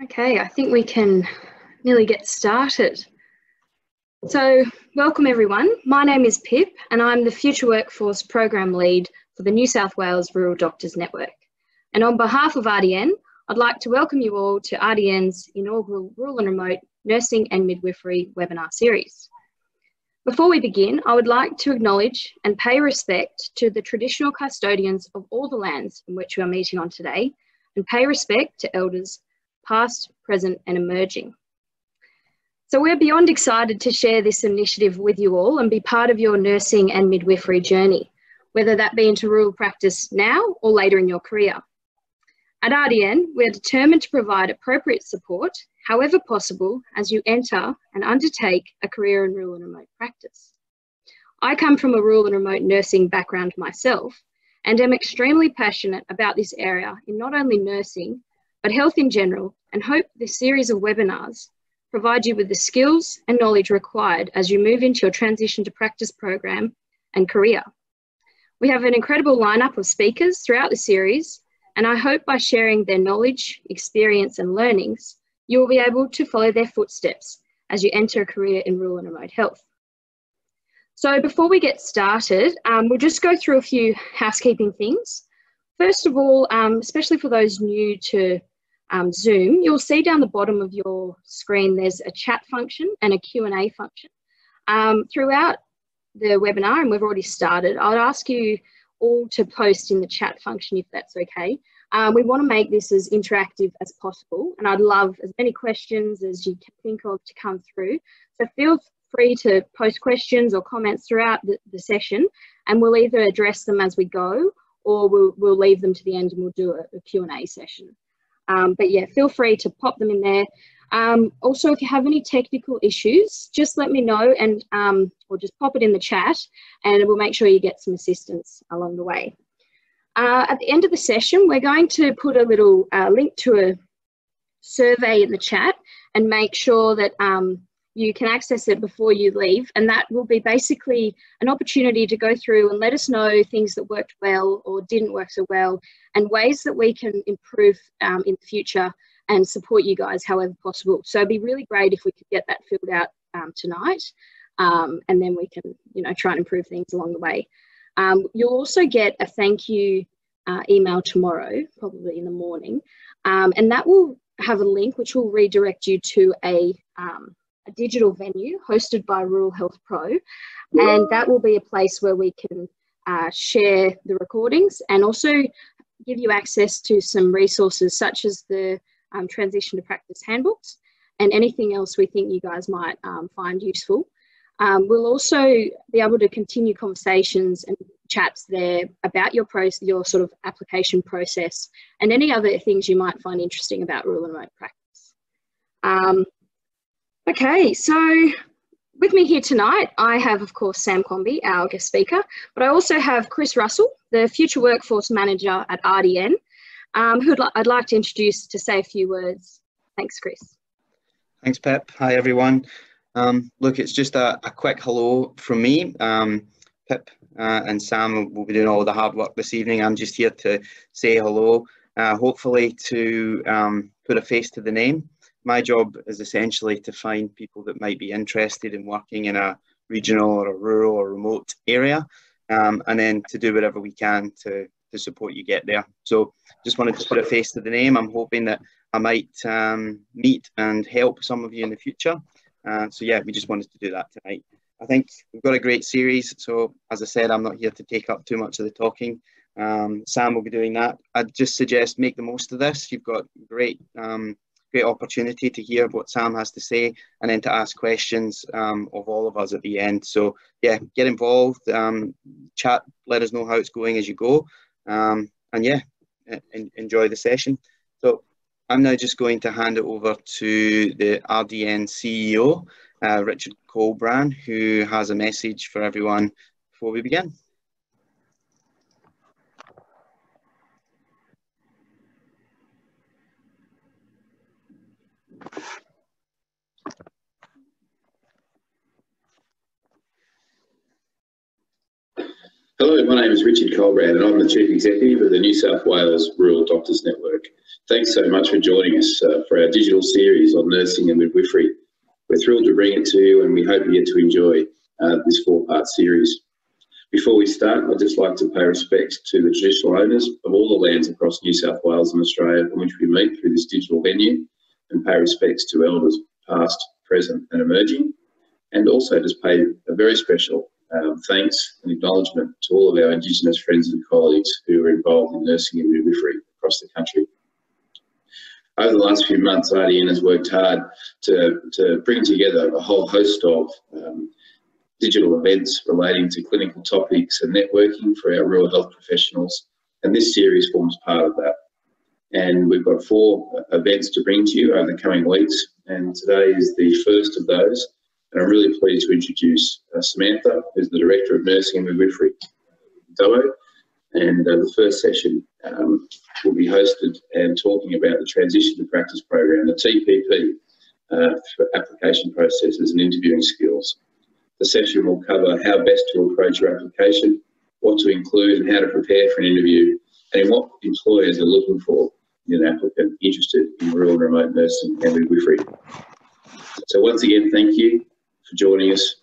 Okay, I think we can nearly get started. So, welcome everyone. My name is Pip and I'm the Future Workforce Program Lead for the New South Wales Rural Doctors Network. And on behalf of RDN, I'd like to welcome you all to RDN's inaugural Rural and Remote Nursing and Midwifery webinar series. Before we begin, I would like to acknowledge and pay respect to the traditional custodians of all the lands in which we are meeting on today and pay respect to elders past, present, and emerging. So we're beyond excited to share this initiative with you all and be part of your nursing and midwifery journey, whether that be into rural practice now or later in your career. At RDN, we're determined to provide appropriate support, however possible, as you enter and undertake a career in rural and remote practice. I come from a rural and remote nursing background myself and am extremely passionate about this area in not only nursing, but health in general, and hope this series of webinars provide you with the skills and knowledge required as you move into your transition to practice program and career. We have an incredible lineup of speakers throughout the series, and I hope by sharing their knowledge, experience, and learnings, you will be able to follow their footsteps as you enter a career in rural and remote health. So before we get started, um, we'll just go through a few housekeeping things. First of all, um, especially for those new to um, Zoom, you'll see down the bottom of your screen there's a chat function and a Q&A function. Um, throughout the webinar, and we've already started, I'd ask you all to post in the chat function if that's okay. Um, we want to make this as interactive as possible, and I'd love as many questions as you can think of to come through. So feel free to post questions or comments throughout the, the session, and we'll either address them as we go or we'll, we'll leave them to the end and we'll do a, a Q&A session. Um, but yeah, feel free to pop them in there. Um, also, if you have any technical issues, just let me know and um, or just pop it in the chat and we'll make sure you get some assistance along the way. Uh, at the end of the session, we're going to put a little uh, link to a survey in the chat and make sure that um, you can access it before you leave. And that will be basically an opportunity to go through and let us know things that worked well or didn't work so well and ways that we can improve um, in the future and support you guys however possible. So it'd be really great if we could get that filled out um, tonight um, and then we can, you know, try and improve things along the way. Um, you'll also get a thank you uh, email tomorrow, probably in the morning, um, and that will have a link which will redirect you to a um, a digital venue hosted by Rural Health Pro, and that will be a place where we can uh, share the recordings and also give you access to some resources such as the um, Transition to Practice handbooks and anything else we think you guys might um, find useful. Um, we'll also be able to continue conversations and chats there about your process, your sort of application process and any other things you might find interesting about rural and remote practice. Okay, so with me here tonight, I have, of course, Sam Comby, our guest speaker, but I also have Chris Russell, the Future Workforce Manager at RDN, um, who I'd like to introduce to say a few words. Thanks, Chris. Thanks, Pep. Hi, everyone. Um, look, it's just a, a, quick hello from me. Um, Pip uh, and Sam will be doing all the hard work this evening. I'm just here to say hello, uh, hopefully to um, put a face to the name my job is essentially to find people that might be interested in working in a regional or a rural or remote area, um, and then to do whatever we can to, to support you get there. So just wanted to put a face to the name. I'm hoping that I might um, meet and help some of you in the future. Uh, so yeah, we just wanted to do that tonight. I think we've got a great series. So as I said, I'm not here to take up too much of the talking. Um, Sam will be doing that. I'd just suggest make the most of this. You've got great um, great opportunity to hear what Sam has to say and then to ask questions um, of all of us at the end. So yeah, get involved, um, chat, let us know how it's going as you go, um, and yeah, enjoy the session. So I'm now just going to hand it over to the RDN CEO, uh, Richard Colbran, who has a message for everyone before we begin. Hello, my name is Richard Colbran and I'm the Chief Executive of the New South Wales Rural Doctors Network. Thanks so much for joining us uh, for our digital series on nursing and midwifery. We're thrilled to bring it to you and we hope you get to enjoy uh, this four-part series. Before we start, I'd just like to pay respect to the traditional owners of all the lands across New South Wales and Australia on which we meet through this digital venue and pay respects to elders past, present and emerging. And also just pay a very special um, thanks and acknowledgement to all of our Indigenous friends and colleagues who are involved in nursing and midwifery across the country. Over the last few months, RDN has worked hard to, to bring together a whole host of um, digital events relating to clinical topics and networking for our rural health professionals. And this series forms part of that. And we've got four events to bring to you over the coming weeks. And today is the first of those. And I'm really pleased to introduce uh, Samantha, who's the Director of Nursing and Midwifery Dubbo. And uh, the first session um, will be hosted and talking about the Transition to Practice program, the TPP, uh, for application processes and interviewing skills. The session will cover how best to approach your application, what to include and how to prepare for an interview, and what employers are looking for in an applicant interested in rural and remote nursing and midwifery. So once again, thank you for joining us.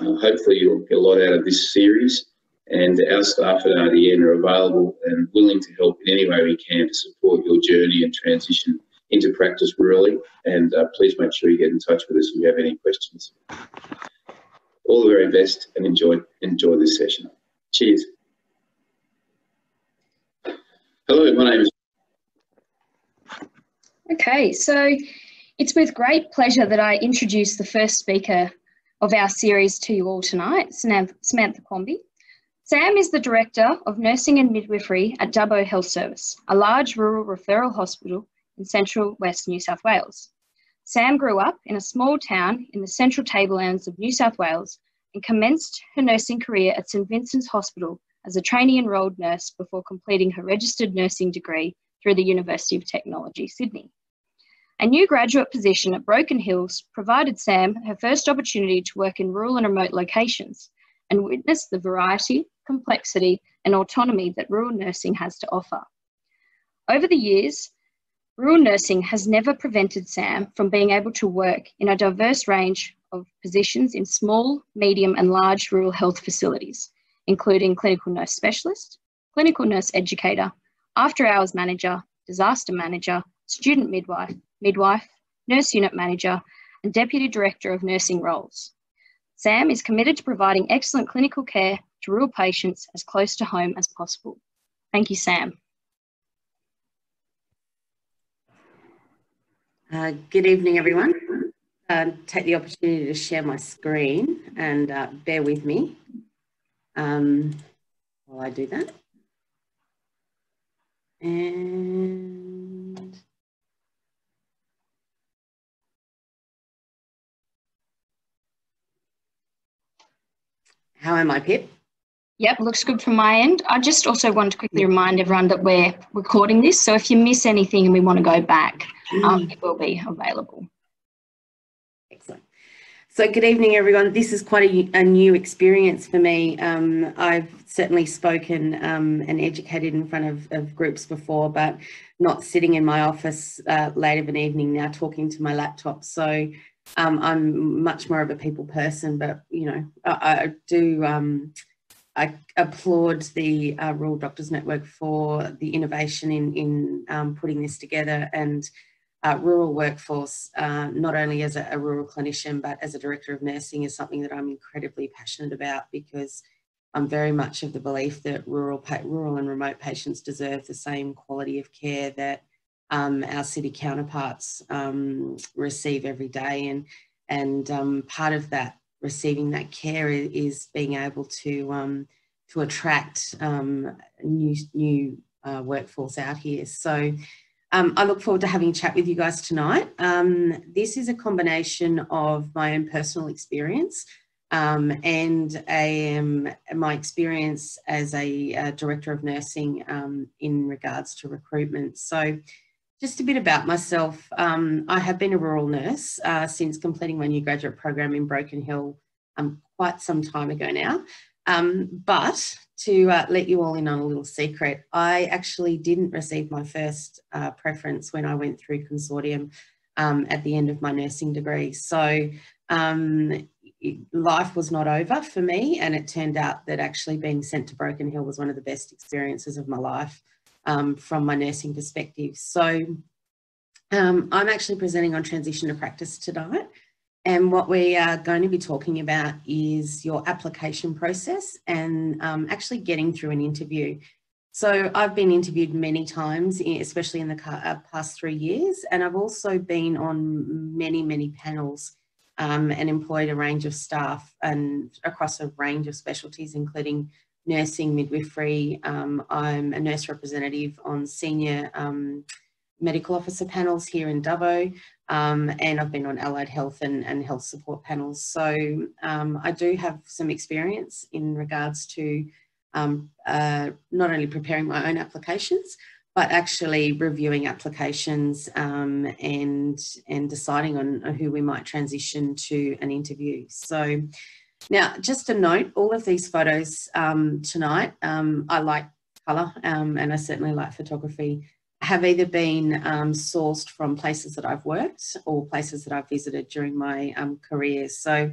Uh, hopefully you'll get a lot out of this series and our staff at RDN are available and willing to help in any way we can to support your journey and transition into practice rurally. And uh, please make sure you get in touch with us if you have any questions all the very best and enjoy enjoy this session. Cheers. Hello, my name is. Okay, so it's with great pleasure that I introduce the first speaker of our series to you all tonight, Samantha Quamby. Sam is the Director of Nursing and Midwifery at Dubbo Health Service, a large rural referral hospital in central West New South Wales. Sam grew up in a small town in the central tablelands of New South Wales and commenced her nursing career at St Vincent's Hospital as a trainee enrolled nurse before completing her registered nursing degree through the University of Technology, Sydney. A new graduate position at Broken Hills provided Sam her first opportunity to work in rural and remote locations and witness the variety, complexity, and autonomy that rural nursing has to offer. Over the years, Rural nursing has never prevented Sam from being able to work in a diverse range of positions in small, medium, and large rural health facilities, including clinical nurse specialist, clinical nurse educator, after hours manager, disaster manager, student midwife, midwife, nurse unit manager, and deputy director of nursing roles. Sam is committed to providing excellent clinical care to rural patients as close to home as possible. Thank you, Sam. Uh, good evening, everyone. Uh, take the opportunity to share my screen and uh, bear with me um, while I do that. And how am I, Pip? Yep, looks good from my end. I just also want to quickly remind everyone that we're recording this. So if you miss anything and we want to go back, um, it will be available. Excellent. So good evening, everyone. This is quite a, a new experience for me. Um, I've certainly spoken um, and educated in front of, of, groups before, but not sitting in my office uh, late of an evening now talking to my laptop. So um, I'm much more of a people person, but you know, I, I do um, I applaud the uh, Rural Doctors Network for the innovation in, in um, putting this together and uh, rural workforce, uh, not only as a, a, rural clinician, but as a director of nursing is something that I'm incredibly passionate about because I'm very much of the belief that rural, rural and remote patients deserve the same quality of care that um, our city counterparts um, receive every day. And, and um, part of that receiving that care is being able to um, to attract um, new new uh, workforce out here. So um, I look forward to having a chat with you guys tonight. This is a combination of my own personal experience um, and a, my experience as a, a director of nursing um, in regards to recruitment. So just a bit about myself. Um, I have been a rural nurse uh, since completing my new graduate program in Broken Hill um, quite some time ago now. Um, but to uh, let you all in on a little secret, I actually didn't receive my first uh, preference when I went through consortium um, at the end of my nursing degree. So um, life was not over for me, and it turned out that actually being sent to Broken Hill was one of the best experiences of my life um, from my nursing perspective. So um, I'm actually presenting on transition to practice tonight. And what we are going to be talking about is your application process and um, actually getting through an interview. So I've been interviewed many times, especially in the uh, past three years, and I've also been on many, many panels um, and employed a range of staff and across a range of specialties, including nursing, midwifery. Um, I'm a nurse representative on senior um, medical officer panels here in Dubbo. Um, and I've been on allied health and, and health support panels. So um, I do have some experience in regards to um, uh, not only preparing my own applications, but actually reviewing applications um, and, and deciding on who we might transition to an interview. So now, just a note, all of these photos um, tonight, um, I like colour and I certainly like photography have either been um, sourced from places that I've worked or places that I've visited during my um, career. So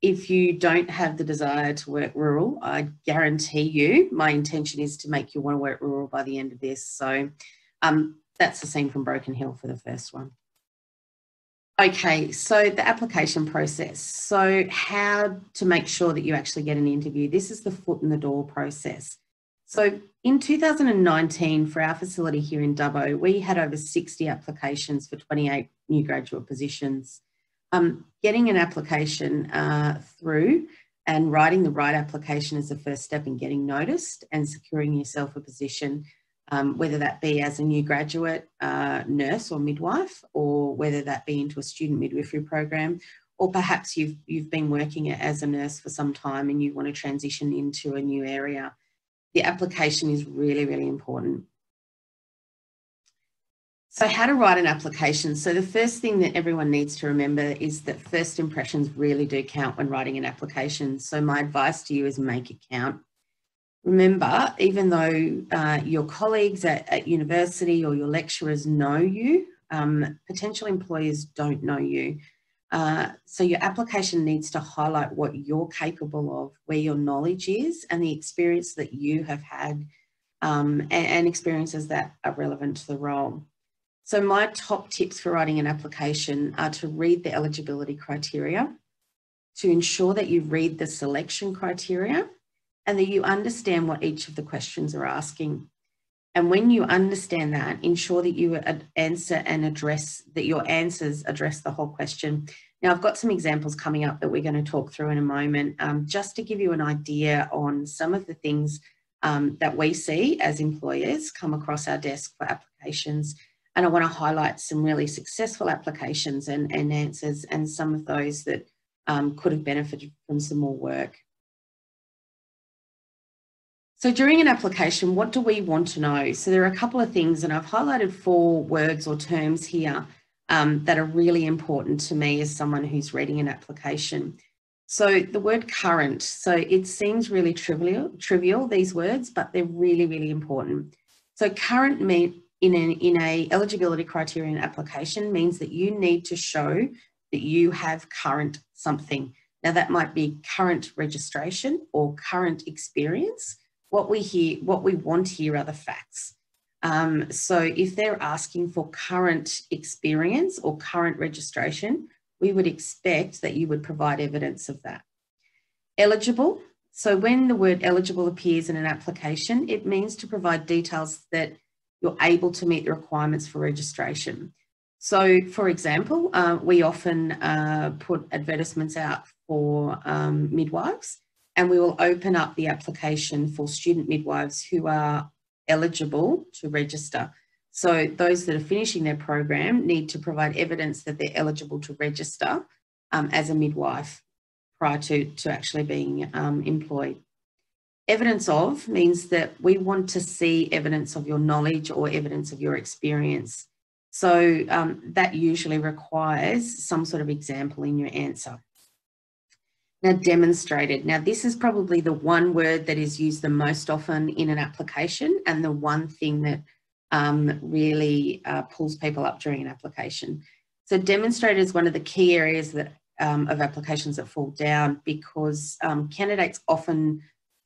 if you don't have the desire to work rural, I guarantee you my intention is to make you want to work rural by the end of this. So um, that's the scene from Broken Hill for the first one. Okay, so the application process. So how to make sure that you actually get an interview. This is the foot in the door process. So in 2019, for our facility here in Dubbo, we had over 60 applications for 28 new graduate positions. Um, getting an application uh, through and writing the right application is the first step in getting noticed and securing yourself a position, um, whether that be as a new graduate uh, nurse or midwife, or whether that be into a student midwifery program, or perhaps you've, you've been working as a nurse for some time and you want to transition into a new area the application is really, really important. So how to write an application. So the first thing that everyone needs to remember is that first impressions really do count when writing an application. So my advice to you is make it count. Remember, even though uh, your colleagues at, at, university or your lecturers know you, um, potential employers don't know you. Uh, so your application needs to highlight what you're capable of, where your knowledge is and the experience that you have had um, and, and experiences that are relevant to the role. So my top tips for writing an application are to read the eligibility criteria, to ensure that you read the selection criteria and that you understand what each of the questions are asking. And when you understand that, ensure that you answer and address, that your answers address the whole question. Now, I've got some examples coming up that we're going to talk through in a moment, um, just to give you an idea on some of the things um, that we see as employers come across our desk for applications. And I want to highlight some really successful applications and, and answers and some of those that um, could have benefited from some more work. So during an application, what do we want to know? So there are a couple of things, and I've highlighted four words or terms here um, that are really important to me as someone who's reading an application. So the word current, so it seems really trivial, trivial these words, but they're really, really important. So current mean in an in a eligibility criterion application means that you need to show that you have current something. Now that might be current registration or current experience what we hear, what we want here are the facts. Um, so if they're asking for current experience or current registration, we would expect that you would provide evidence of that. Eligible. So when the word eligible appears in an application, it means to provide details that you're able to meet the requirements for registration. So for example, uh, we often uh, put advertisements out for um, midwives and we will open up the application for student midwives who are eligible to register. So those that are finishing their program need to provide evidence that they're eligible to register um, as a midwife prior to, to actually being um, employed. Evidence of means that we want to see evidence of your knowledge or evidence of your experience. So um, that usually requires some sort of example in your answer. Now, demonstrated. Now, this is probably the one word that is used the most often in an application and the one thing that um, really uh, pulls people up during an application. So demonstrated is one of the key areas that um, of applications that fall down because um, candidates often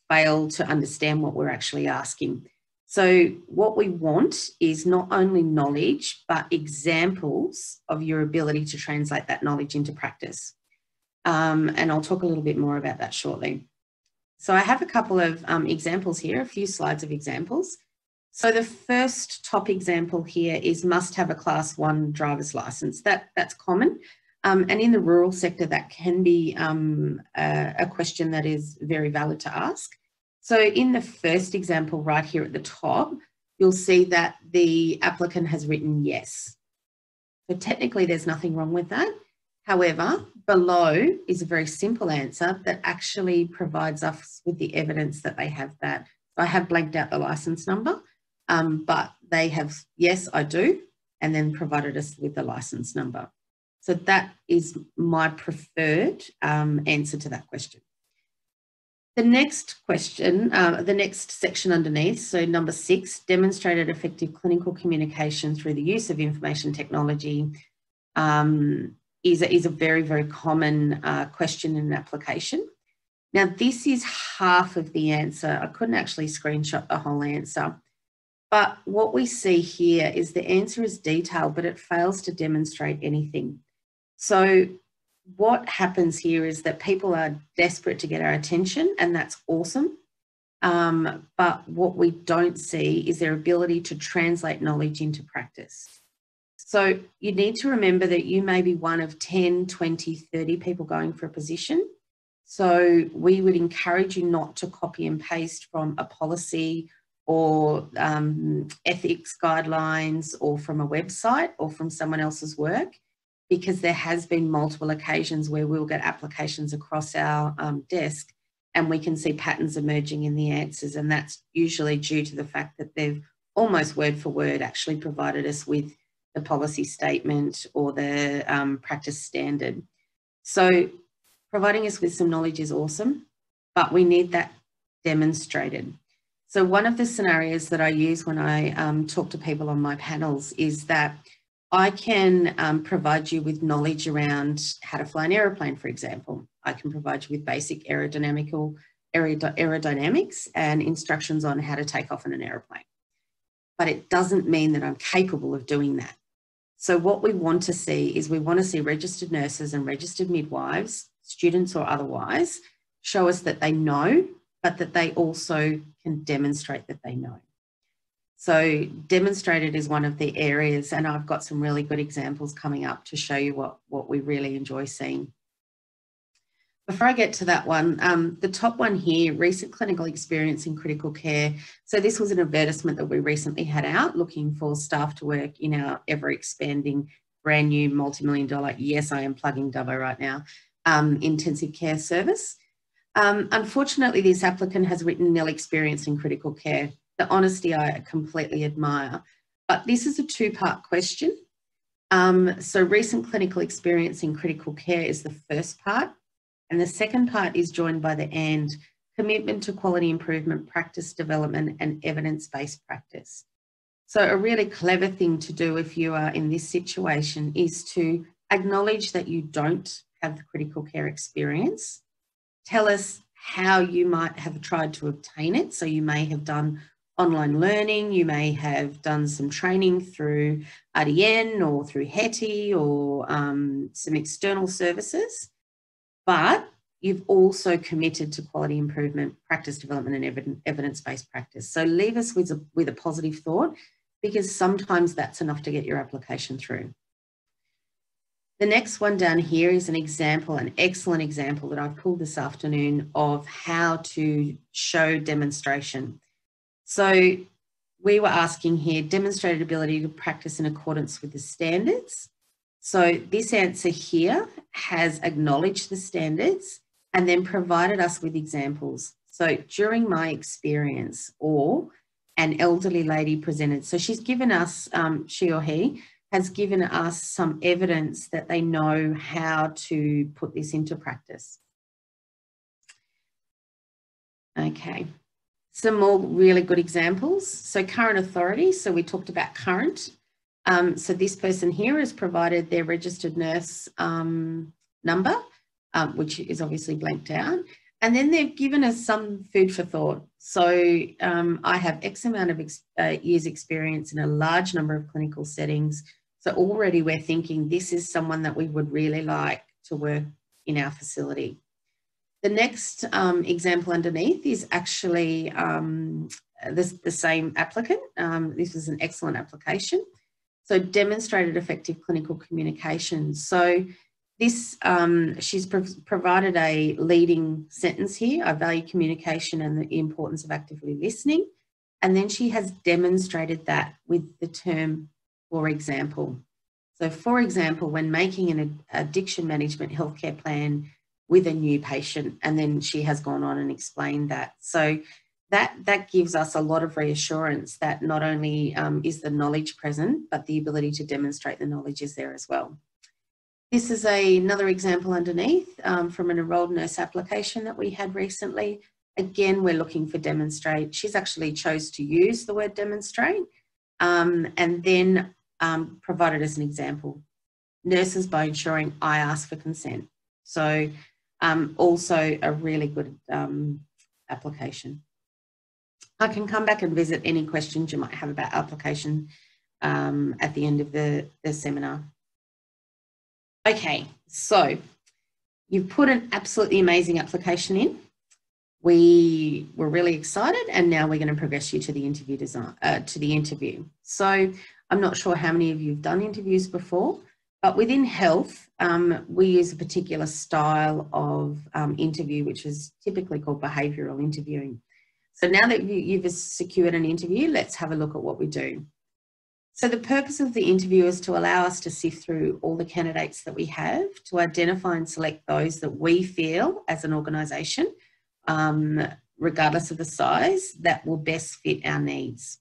fail to understand what we're actually asking. So what we want is not only knowledge, but examples of your ability to translate that knowledge into practice. Um, and I'll talk a little bit more about that shortly. So I have a couple of um, examples here, a few slides of examples. So the first top example here is must have a class one driver's license. That, that's common. Um, and in the rural sector, that can be um, a, a, question that is very valid to ask. So in the first example right here at the top, you'll see that the applicant has written yes. So technically there's nothing wrong with that. However, below is a very simple answer that actually provides us with the evidence that they have that. I have blanked out the license number, um, but they have, yes, I do, and then provided us with the license number. So that is my preferred um, answer to that question. The next question, uh, the next section underneath, so number six, demonstrated effective clinical communication through the use of information technology um, is, a, is a very, very common uh, question in an application. Now, this is half of the answer. I couldn't actually screenshot the whole answer. But what we see here is the answer is detailed, but it fails to demonstrate anything. So what happens here is that people are desperate to get our attention, and that's awesome. Um, but what we don't see is their ability to translate knowledge into practice. So you need to remember that you may be one of 10, 20, 30 people going for a position. So we would encourage you not to copy and paste from a policy or um, ethics guidelines or from a website or from someone else's work because there has been multiple occasions where we'll get applications across our um, desk and we can see patterns emerging in the answers and that's usually due to the fact that they've almost word for word actually provided us with the policy statement or the um, practice standard. So providing us with some knowledge is awesome, but we need that demonstrated. So one of the scenarios that I use when I um, talk to people on my panels is that I can um, provide you with knowledge around how to fly an aeroplane, for example. I can provide you with basic aerodynamical aerodynamics and instructions on how to take off in an aeroplane. But it doesn't mean that I'm capable of doing that. So what we want to see is we want to see registered nurses and registered midwives, students or otherwise, show us that they know, but that they also can demonstrate that they know. So demonstrated is one of the areas, and I've got some really good examples coming up to show you what, what we really enjoy seeing. Before I get to that one, um, the top one here, recent clinical experience in critical care. So this was an advertisement that we recently had out looking for staff to work in our ever expanding brand new multi-million dollar, yes, I am plugging Dubbo right now, um, intensive care service. Um, unfortunately, this applicant has written nil experience in critical care the honesty I completely admire. But this is a two-part question. Um, so recent clinical experience in critical care is the first part. And the second part is joined by the and, commitment to quality improvement, practice development and evidence-based practice. So a really clever thing to do if you are in this situation is to acknowledge that you don't have the critical care experience. Tell us how you might have tried to obtain it. So you may have done online learning. You may have done some training through RDN or through HETI or um, some external services, but you've also committed to quality improvement, practice development and evidence-based practice. So leave us with a, with a positive thought because sometimes that's enough to get your application through. The next one down here is an example, an excellent example that I've pulled this afternoon of how to show demonstration. So we were asking here, demonstrated ability to practice in accordance with the standards. So this answer here has acknowledged the standards and then provided us with examples. So during my experience or an elderly lady presented. So she's given us, um, she or he, has given us some evidence that they know how to put this into practice. Okay, some more really good examples. So current authority, so we talked about current. Um, so this person here has provided their registered nurse um, number, um, which is obviously blanked out. And then they've given us some food for thought. So um, I have X amount of ex uh, years experience in a large number of clinical settings. So already we're thinking this is someone that we would really like to work in our facility. The next um, example underneath is actually um, this, the same applicant. Um, this is an excellent application. So demonstrated effective clinical communication. So this, um, she's provided a leading sentence here. I value communication and the importance of actively listening. And then she has demonstrated that with the term, for example. So for example, when making an addiction management healthcare plan with a new patient, and then she has gone on and explained that. So that, that gives us a lot of reassurance that not only um, is the knowledge present, but the ability to demonstrate the knowledge is there as well. This is a, another example underneath um, from an enrolled nurse application that we had recently. Again, we're looking for demonstrate. She's actually chose to use the word demonstrate um, and then um, provided as an example. Nurses by ensuring I ask for consent. So um, also a really good um, application. I can come back and visit any questions you might have about application um, at the end of the, the seminar. Okay, so you've put an absolutely amazing application in. We were really excited and now we're going to progress you to the interview design, uh, to the interview. So I'm not sure how many of you have done interviews before, but within health, um, we use a particular style of um, interview, which is typically called behavioural interviewing. So now that you, have secured an interview, let's have a look at what we do. So the purpose of the interview is to allow us to sift through all the candidates that we have to identify and select those that we feel as an organisation, um, regardless of the size, that will best fit our needs.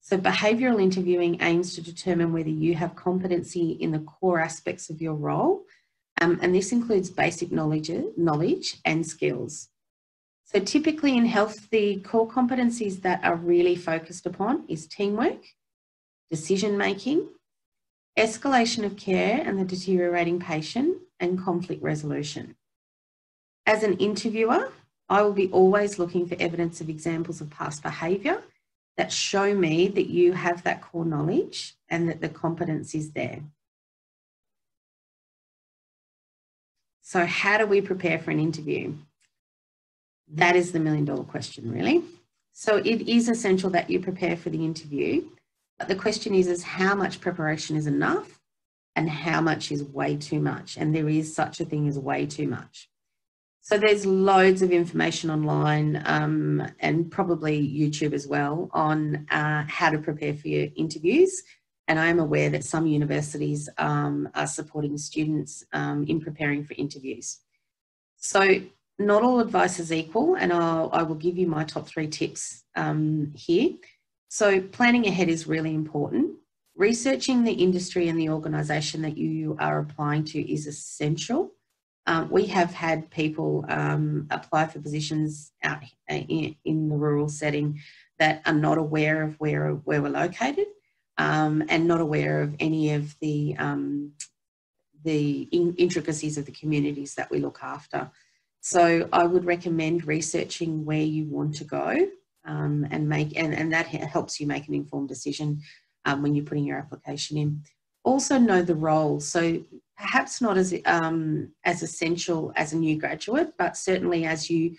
So behavioural interviewing aims to determine whether you have competency in the core aspects of your role, um, and this includes basic knowledge, knowledge and skills. So typically in health, the core competencies that are really focused upon is teamwork, decision making, escalation of care and the deteriorating patient, and conflict resolution. As an interviewer, I will be always looking for evidence of examples of past behaviour that show me that you have that core knowledge and that the competence is there. So how do we prepare for an interview? That is the million dollar question, really. So it is essential that you prepare for the interview, but the question is, is how much preparation is enough and how much is way too much? And there is such a thing as way too much. So there's loads of information online um, and probably YouTube as well on uh, how to prepare for your interviews. And I am aware that some universities um, are supporting students um, in preparing for interviews. So not all advice is equal and I'll, I will give you my top three tips um, here. So planning ahead is really important. Researching the industry and the organisation that you are applying to is essential. Um, we have had people um, apply for positions out in, in, the rural setting that are not aware of where, where we're located um, and not aware of any of the, um, the in, intricacies of the communities that we look after. So I would recommend researching where you want to go um, and make and, and that helps you make an informed decision um, when you're putting your application in. Also know the role. So perhaps not as um, as essential as a new graduate, but certainly as you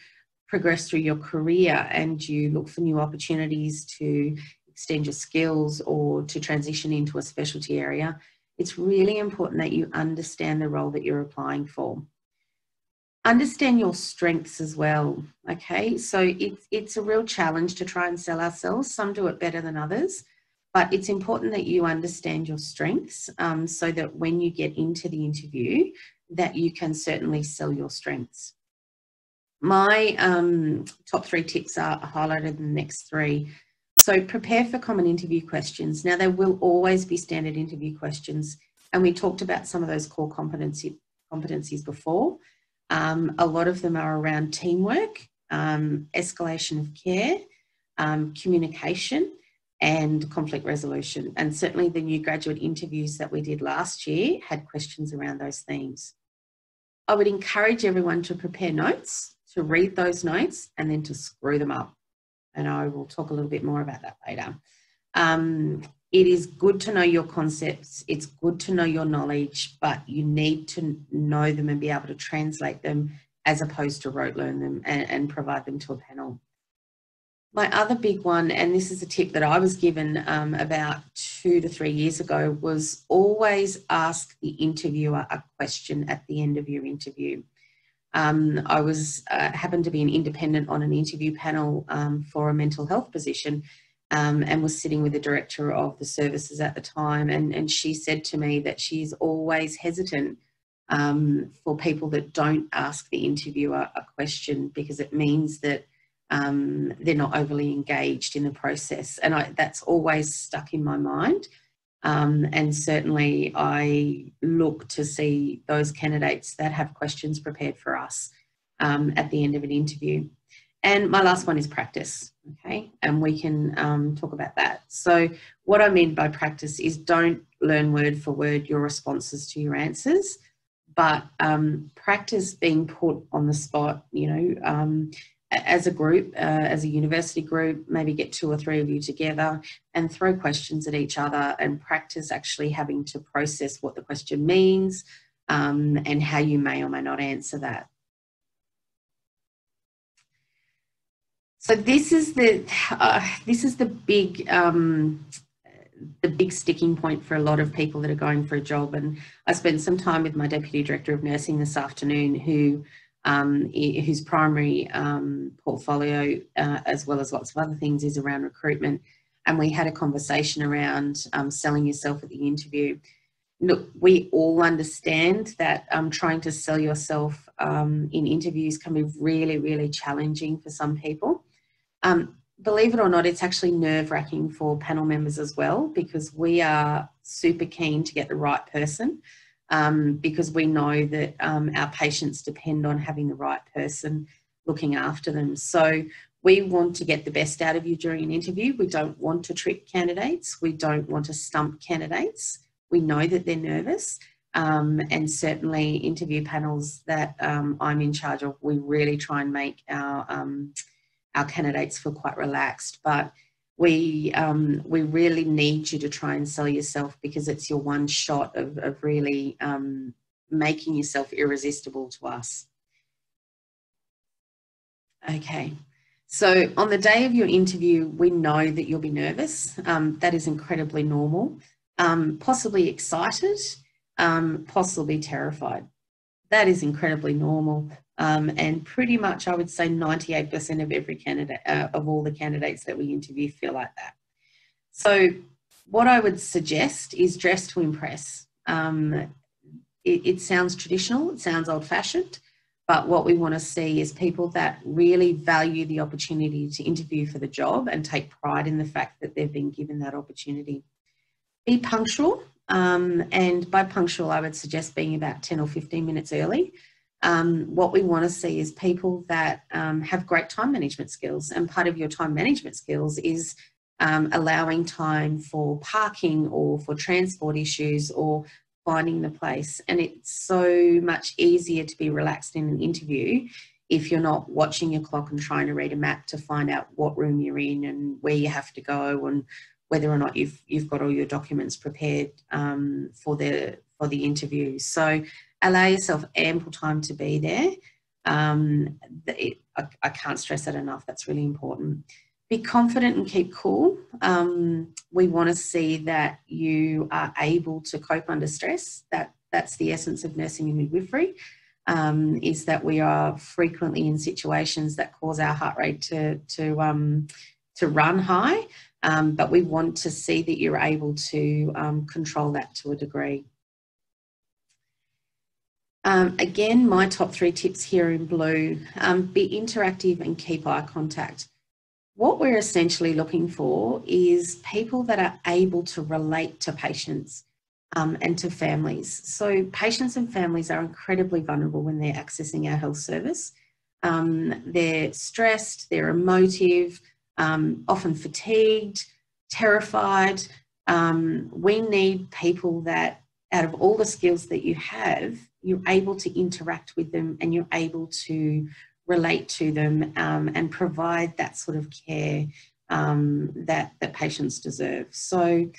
progress through your career and you look for new opportunities to extend your skills or to transition into a specialty area, it's really important that you understand the role that you're applying for understand your strengths as well okay? So it's it's a real challenge to try and sell ourselves. Some do it better than others but it's important that you understand your strengths um, so that when you get into the interview that you can certainly sell your strengths. My um, top three tips are highlighted in the next three. So prepare for common interview questions. Now there will always be standard interview questions and we talked about some of those core competency competencies before um, a lot of them are around teamwork um, escalation of care, um, communication, and conflict resolution. And certainly the new graduate interviews that we did last year had questions around those themes. I would encourage everyone to prepare notes, to read those notes, and then to screw them up. And I will talk a little bit more about that later. It is good to know your concepts, it's good to know your knowledge, but you need to know them and be able to translate them as opposed to rote learn them and, and provide them to a panel. My other big one, and this is a tip that I was given um, about two to three years ago, was always ask the interviewer a question at the end of your interview. Um, I was uh, happened to be an independent on an interview panel um, for a mental health position, um, and was sitting with the director of the services at the time, and, and she said to me that she's always hesitant um, for people that don't ask the interviewer a question because it means that um, they're not overly engaged in the process. And I, that's always stuck in my mind. Um, and certainly I look to see those candidates that have questions prepared for us um, at the end of an interview. And my last one is practice, okay? And we can um, talk about that. So what I mean by practice is don't learn word for word your responses to your answers, but um, practice being put on the spot, you know, um, as a group, uh, as a university group, maybe get two or three of you together and throw questions at each other and practice actually having to process what the question means um, and how you may or may not answer that. So this is the uh, this is the big um, the big sticking point for a lot of people that are going for a job. And I spent some time with my deputy director of nursing this afternoon, who um, whose primary um, portfolio, uh, as well as lots of other things, is around recruitment. And we had a conversation around um, selling yourself at the interview. Look, we all understand that um, trying to sell yourself um, in interviews can be really, really challenging for some people. Um, believe it or not, it's actually nerve wracking for panel members as well because we are super keen to get the right person um, because we know that um, our patients depend on having the right person looking after them. So we want to get the best out of you during an interview. We don't want to trick candidates. We don't want to stump candidates. We know that they're nervous. Um, and certainly interview panels that um, I'm in charge of, we really try and make our, um, our candidates feel quite relaxed. But we um, we really need you to try and sell yourself because it's your one shot of, of really um, making yourself irresistible to us. Okay, so on the day of your interview, we know that you'll be nervous. Um, that is incredibly normal. Um, possibly excited, um, possibly terrified. That is incredibly normal. Um, and pretty much, I would say 98% of every candidate, uh, of all the candidates that we interview, feel like that. So, what I would suggest is dress to impress. Um, it, it sounds traditional, it sounds old fashioned, but what we want to see is people that really value the opportunity to interview for the job and take pride in the fact that they've been given that opportunity. Be punctual, um, and by punctual, I would suggest being about 10 or 15 minutes early um, what we want to see is people that um, have great time management skills. And part of your time management skills is um, allowing time for parking or for transport issues or finding the place. And it's so much easier to be relaxed in an interview if you're not watching your clock and trying to read a map to find out what room you're in and where you have to go and whether or not you've you've got all your documents prepared um, for the for the interview. So allow yourself ample time to be there. Um, it, I, I, can't stress that enough. That's really important. Be confident and keep cool. Um, we want to see that you are able to cope under stress. That that's the essence of nursing and midwifery. Um, is that we are frequently in situations that cause our heart rate to to um, to run high, um, but we want to see that you're able to um, control that to a degree. Um, again, my top three tips here in blue, um, be interactive and keep eye contact. What we're essentially looking for is people that are able to relate to patients um, and to families. So patients and families are incredibly vulnerable when they're accessing our health service. Um, they're stressed, they're emotive, um, often fatigued, terrified. Um, we need people that, out of all the skills that you have, you're able to interact with them and you're able to relate to them um, and provide that sort of care um, that, that patients deserve. So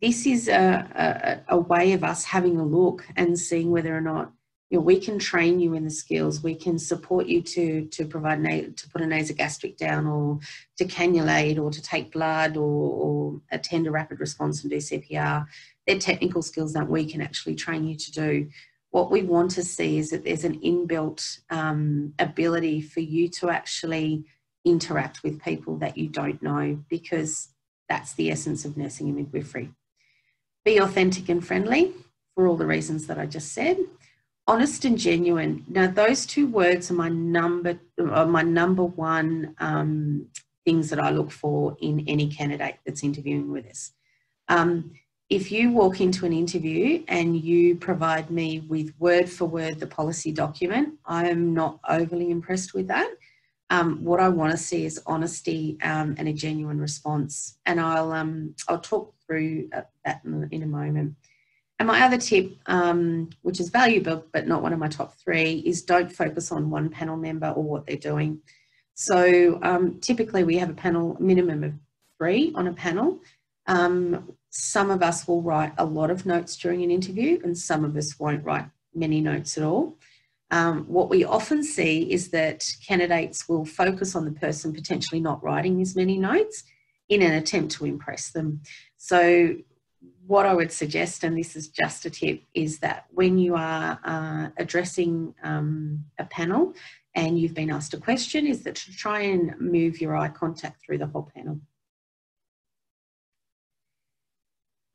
this is a, a, a, way of us having a look and seeing whether or not you know, we can train you in the skills. We can support you to to provide to put a nasogastric down, or to cannulate, or to take blood, or, or attend a rapid response and do CPR. They're technical skills that we can actually train you to do. What we want to see is that there's an inbuilt um, ability for you to actually interact with people that you don't know, because that's the essence of nursing and midwifery. Be authentic and friendly for all the reasons that I just said. Honest and genuine. Now, those two words are my number, are my number one um, things that I look for in any candidate that's interviewing with us. Um, if you walk into an interview and you provide me with word for word the policy document, I am not overly impressed with that. Um, what I want to see is honesty um, and a genuine response, and I'll um, I'll talk through uh, that in, a moment. And my other tip, um, which is valuable but not one of my top three, is don't focus on one panel member or what they're doing. So um, typically we have a panel minimum of three on a panel. Um, some of us will write a lot of notes during an interview and some of us won't write many notes at all. Um, what we often see is that candidates will focus on the person potentially not writing as many notes in an attempt to impress them. So what I would suggest, and this is just a tip, is that when you are uh, addressing um, a panel and you've been asked a question, is that to try and move your eye contact through the whole panel.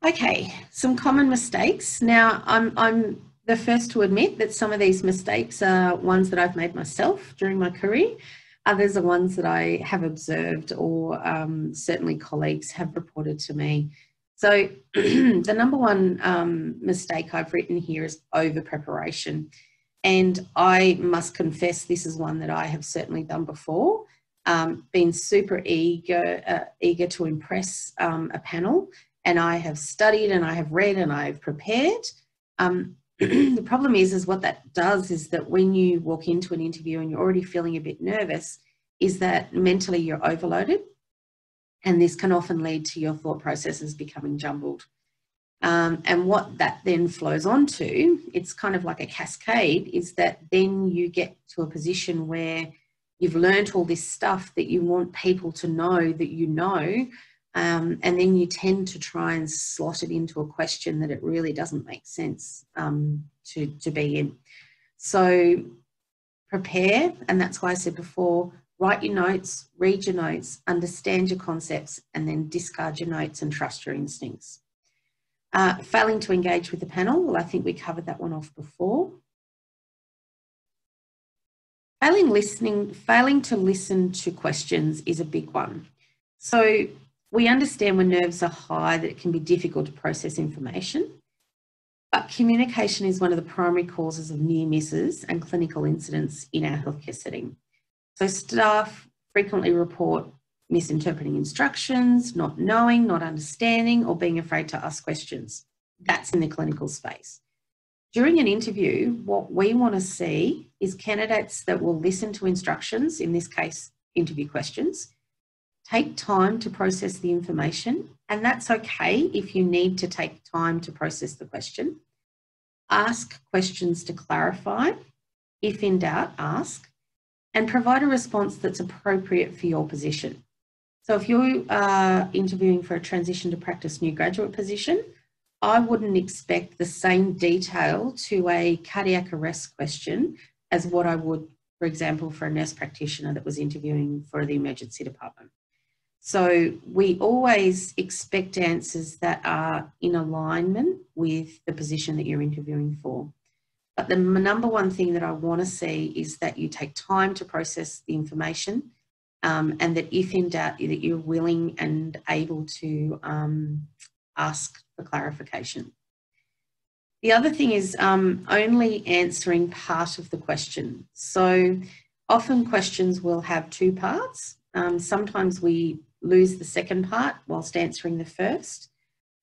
Okay, some common mistakes. Now, I'm, I'm the first to admit that some of these mistakes are ones that I've made myself during my career. Others are ones that I have observed or um, certainly colleagues have reported to me. So the number one um, mistake I've written here is over preparation. And I must confess, this is one that I have certainly done before. Um, been super eager, uh, eager to impress um, a panel, and I have studied and I have read and I've prepared. Um, the problem is, is what that does is that when you walk into an interview and you're already feeling a bit nervous, is that mentally you're overloaded and this can often lead to your thought processes becoming jumbled. Um, and what that then flows onto, it's kind of like a cascade, is that then you get to a position where you've learned all this stuff that you want people to know that you know, um, and then you tend to try and slot it into a question that it really doesn't make sense um, to, to be in. So prepare, and that's why I said before, Write your notes, read your notes, understand your concepts, and then discard your notes and trust your instincts. Uh, failing to engage with the panel, well, I think we covered that one off before. Failing listening, failing to listen to questions is a big one. So we understand when nerves are high that it can be difficult to process information, but communication is one of the primary causes of near misses and clinical incidents in our healthcare setting. So staff frequently report misinterpreting instructions, not knowing, not understanding, or being afraid to ask questions. That's in the clinical space. During an interview, what we want to see is candidates that will listen to instructions, in this case, interview questions, take time to process the information, and that's okay if you need to take time to process the question. Ask questions to clarify. If in doubt, ask and provide a response that's appropriate for your position. So if you are interviewing for a transition to practice new graduate position, I wouldn't expect the same detail to a cardiac arrest question as what I would, for example, for a nurse practitioner that was interviewing for the emergency department. So we always expect answers that are in alignment with the position that you're interviewing for. But the number one thing that I want to see is that you take time to process the information um, and that if in doubt, that you're willing and able to um, ask for clarification. The other thing is um, only answering part of the question. So often questions will have two parts. Um, sometimes we lose the second part whilst answering the first.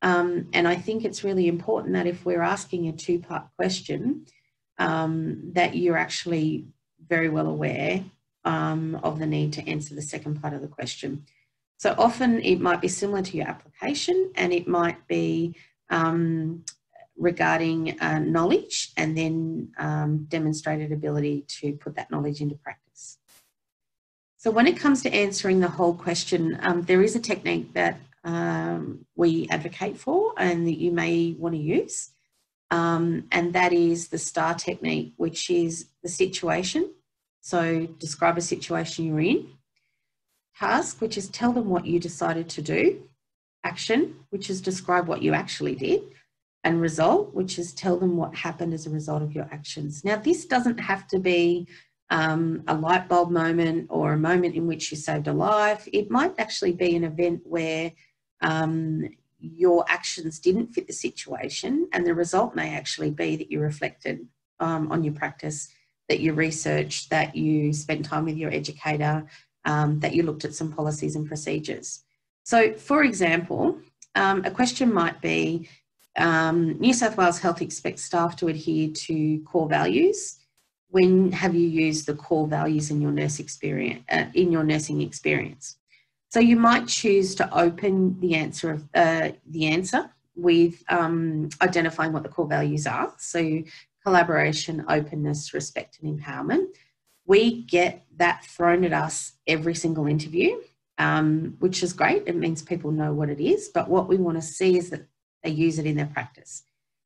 Um, and I think it's really important that if we're asking a two part question, um, that you're actually very well aware um, of the need to answer the second part of the question. So often it might be similar to your application and it might be um, regarding uh, knowledge and then um, demonstrated ability to put that knowledge into practice. So when it comes to answering the whole question, um, there is a technique that um, we advocate for and that you may want to use. Um, and that is the STAR technique, which is the situation. So describe a situation you're in. Task, which is tell them what you decided to do. Action, which is describe what you actually did. And result, which is tell them what happened as a result of your actions. Now, this doesn't have to be um, a light bulb moment or a moment in which you saved a life. It might actually be an event where um, your actions didn't fit the situation, and the result may actually be that you reflected um, on your practice, that you researched, that you spent time with your educator, um, that you looked at some policies and procedures. So, for example, um, a question might be um, New South Wales Health expects staff to adhere to core values. When have you used the core values in your nurse experience uh, in your nursing experience? So you might choose to open the answer of uh, the answer with um, identifying what the core values are. So collaboration, openness, respect, and empowerment. We get that thrown at us every single interview, um, which is great. It means people know what it is. But what we want to see is that they use it in their practice.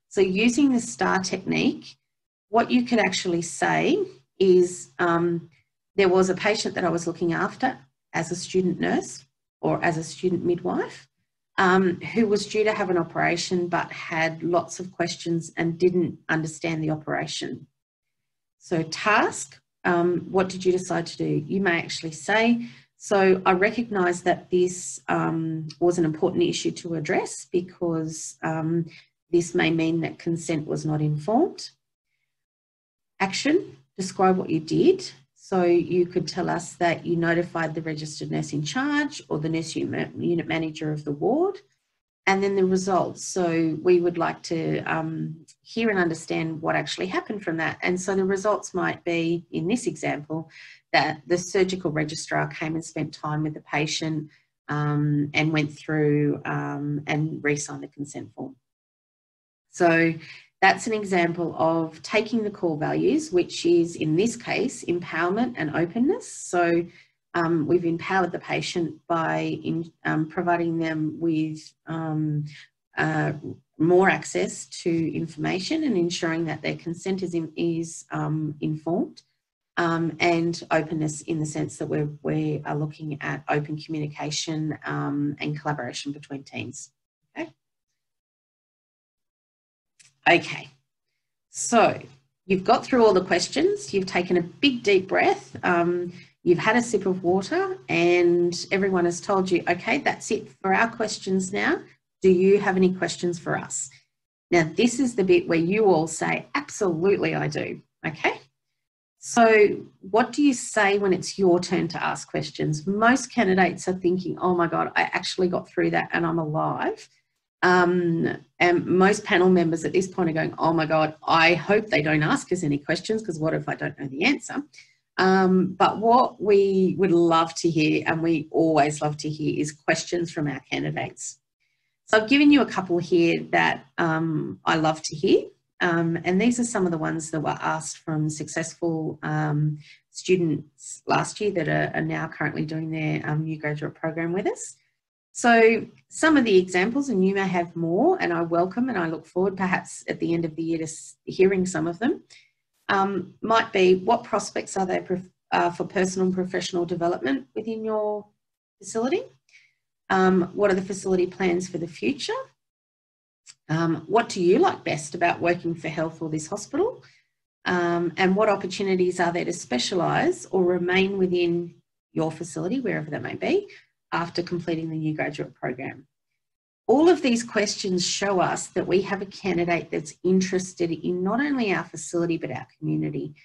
So using the STAR technique, what you could actually say is um, there was a patient that I was looking after as a student nurse or as a student midwife um, who was due to have an operation but had lots of questions and didn't understand the operation. So, task um, what did you decide to do? You may actually say, so I recognise that this um, was an important issue to address because um, this may mean that consent was not informed. Action, describe what you did. So you could tell us that you notified the registered nurse in charge or the nurse unit manager of the ward, and then the results. So we would like to um, hear and understand what actually happened from that. And so the results might be, in this example, that the surgical registrar came and spent time with the patient um, and went through um, and re-signed the consent form. So that's an example of taking the core values, which is in this case, empowerment and openness. So um, we've empowered the patient by in, um, providing them with um, uh, more access to information and ensuring that their consent is, in, is um, informed. Um, and openness in the sense that we're, we are looking at open communication um, and collaboration between teams. Okay, so you've got through all the questions, you've taken a big deep breath, um, you've had a sip of water, and everyone has told you, okay, that's it for our questions now. Do you have any questions for us? Now, this is the bit where you all say, absolutely, I do. Okay. So, what do you say when it's your turn to ask questions? Most candidates are thinking, oh my God, I actually got through that and I'm alive. Um, and most panel members at this point are going, oh my God, I hope they don't ask us any questions because what if I don't know the answer? Um, but what we would love to hear, and we always love to hear, is questions from our candidates. So I've given you a couple here that um, I love to hear. Um, and these are some of the ones that were asked from successful um, students last year that are, are, now currently doing their um, new graduate program with us. So some of the examples, and you may have more, and I welcome and I look forward perhaps at the end of the year to hearing some of them, um, might be what prospects are there uh, for personal and professional development within your facility? Um, what are the facility plans for the future? Um, what do you like best about working for health or this hospital? Um, and what opportunities are there to specialise or remain within your facility, wherever that may be, after completing the new graduate program. All of these questions show us that we have a candidate that's interested in not only our facility but our community.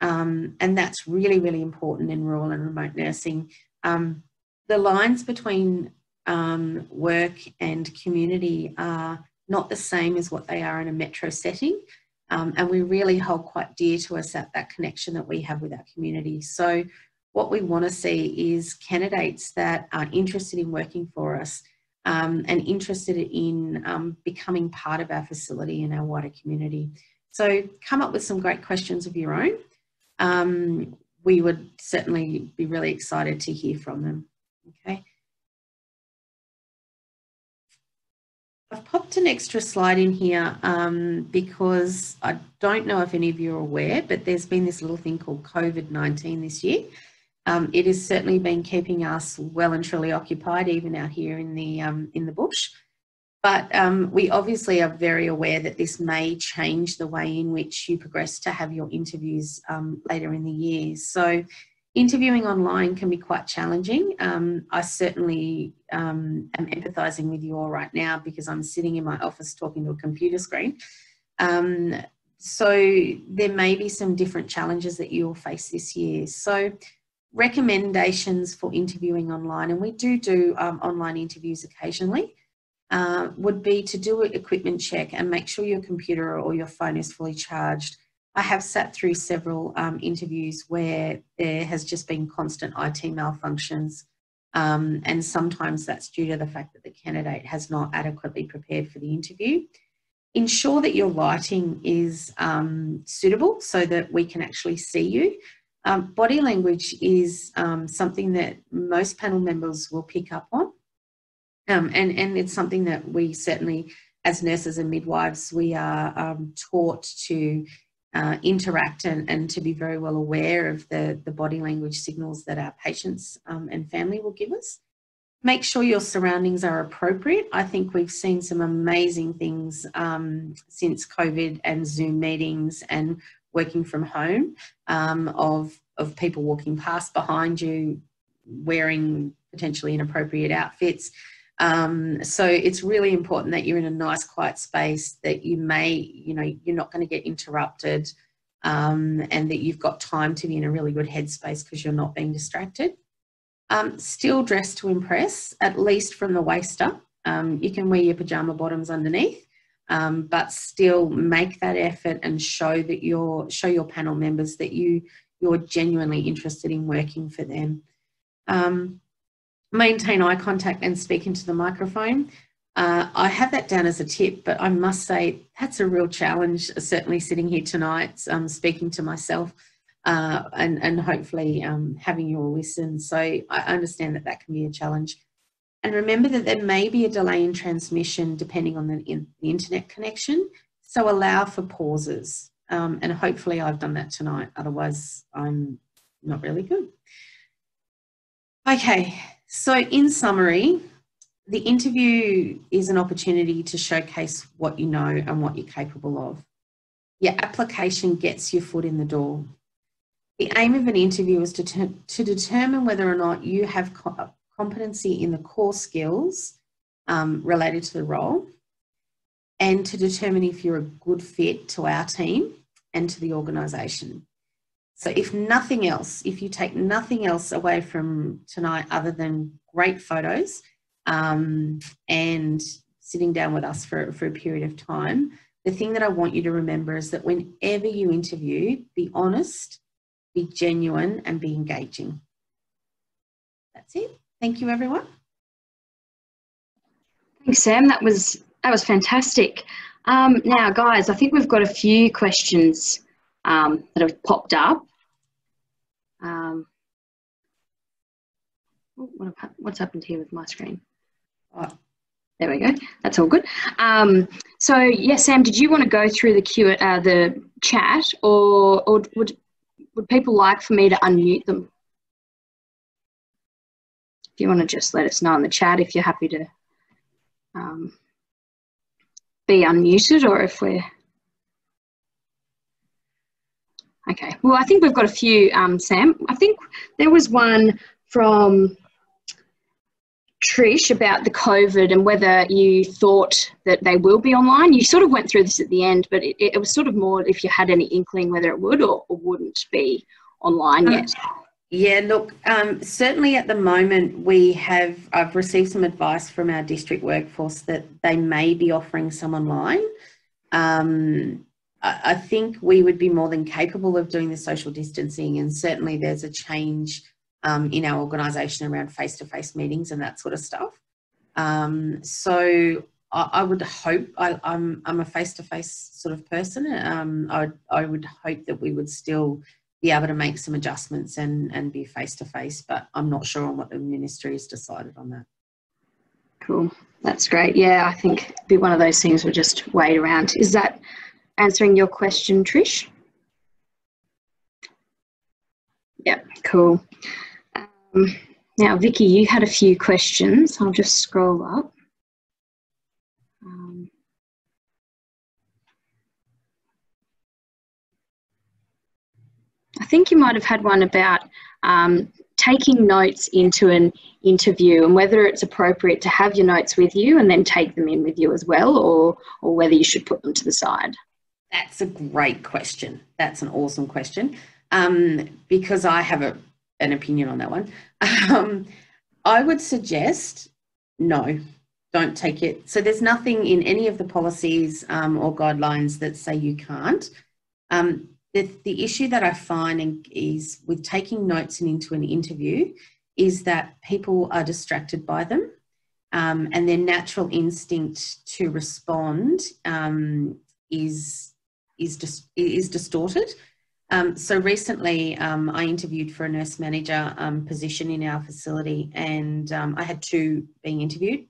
Um, and that's really, really important in rural and remote nursing. Um, the lines between um, work and community are not the same as what they are in a metro setting. Um, and we really hold quite dear to us that, that connection that we have with our community. So what we want to see is candidates that are interested in working for us um, and interested in um, becoming part of our facility and our wider community. So come up with some great questions of your own. Um, we would certainly be really excited to hear from them. Okay. I've popped an extra slide in here um, because I don't know if any of you are aware, but there's been this little thing called COVID-19 this year. Um, it has certainly been keeping us well and truly occupied, even out here in the um, in the bush. But um, we obviously are very aware that this may change the way in which you progress to have your interviews um, later in the year. So interviewing online can be quite challenging. Um, I certainly um, am empathising with you all right now because I'm sitting in my office talking to a computer screen. so there may be some different challenges that you'll face this year. So recommendations for interviewing online, and we do do um, online interviews occasionally, uh, would be to do an equipment check and make sure your computer or your phone is fully charged. I have sat through several um, interviews where there has just been constant IT malfunctions, um, and sometimes that's due to the fact that the candidate has not adequately prepared for the interview. Ensure that your lighting is um, suitable so that we can actually see you. Um, body language is um, something that most panel members will pick up on. Um, and, and it's something that we certainly, as nurses and midwives, we are um, taught to uh, interact and, and to be very well aware of the, the body language signals that our patients um, and family will give us. Make sure your surroundings are appropriate. I think we've seen some amazing things um, since COVID and Zoom meetings and working from home um, of, of people walking past behind you wearing potentially inappropriate outfits. Um, so it's really important that you're in a nice quiet space that you may, you know, you're not going to get interrupted um, and that you've got time to be in a really good headspace because you're not being distracted. Um, still dress to impress, at least from the waist up. Um, you can wear your pajama bottoms underneath um, but still make that effort and show that you're show your panel members that you you're genuinely interested in working for them. Um, maintain eye contact and speak into the microphone. Uh, I have that down as a tip, but I must say that's a real challenge. Certainly, sitting here tonight, um, speaking to myself, uh, and and hopefully um, having you all listen. So I understand that that can be a challenge. And remember that there may be a delay in transmission depending on the, in, the internet connection. So allow for pauses. Um, and hopefully I've done that tonight. Otherwise, I'm not really good. Okay, so in summary, the interview is an opportunity to showcase what you know and what you're capable of. Your application gets your foot in the door. The aim of an interview is to, to determine whether or not you have competency in the core skills um, related to the role and to determine if you're a good fit to our team and to the organisation. So, if nothing else, if you take nothing else away from tonight other than great photos um, and sitting down with us for, for a period of time, the thing that I want you to remember is that whenever you interview, be honest, be genuine, and be engaging. That's it. Thank you, everyone. Thanks, Sam. That was that was fantastic. Um, now, guys, I think we've got a few questions um, that have popped up. Um, oh, what, what's happened here with my screen? Oh, there we go. That's all good. Um, so, yes, Sam, did you want to go through the queue, uh, the chat, or, or would would people like for me to unmute them? If you want to just let us know in the chat if you're happy to um, be unmuted or if we're okay well I think we've got a few um, Sam I think there was one from Trish about the COVID and whether you thought that they will be online. You sort of went through this at the end, but it, it was sort of more if you had any inkling whether it would or, or wouldn't be online yet. Yeah, look, um, certainly at the moment we have, I've received some advice from our district workforce that they may be offering some online. Um, I, think we would be more than capable of doing the social distancing and certainly there's a change um, in our organisation around face-to-face meetings and that sort of stuff. Um, so I, I, would hope I, am I'm, I'm a face-to-face sort of person. Um, I I would hope that we would still be able to make some adjustments and, and be face-to-face, but I'm not sure on what the ministry has decided on that. Cool. That's great. Yeah, I think be one of those things we'll just wait around. Is that answering your question, Trish? Yeah, cool. Um, now, Vicky, you had a few questions. I'll just scroll up. I think you might have had one about um, taking notes into an interview and whether it's appropriate to have your notes with you and then take them in with you as well, or, or whether you should put them to the side. That's a great question. That's an awesome question um, because I have a, an opinion on that one. Um, I would suggest no, don't take it. So there's nothing in any of the policies um, or guidelines that say you can't. Um, the, the issue that I find is with taking notes and into an interview is that people are distracted by them um, and their natural instinct to respond um, is is dis- is distorted. Um, so recently, um, I interviewed for a nurse manager um, position in our facility, and um, I had two being interviewed.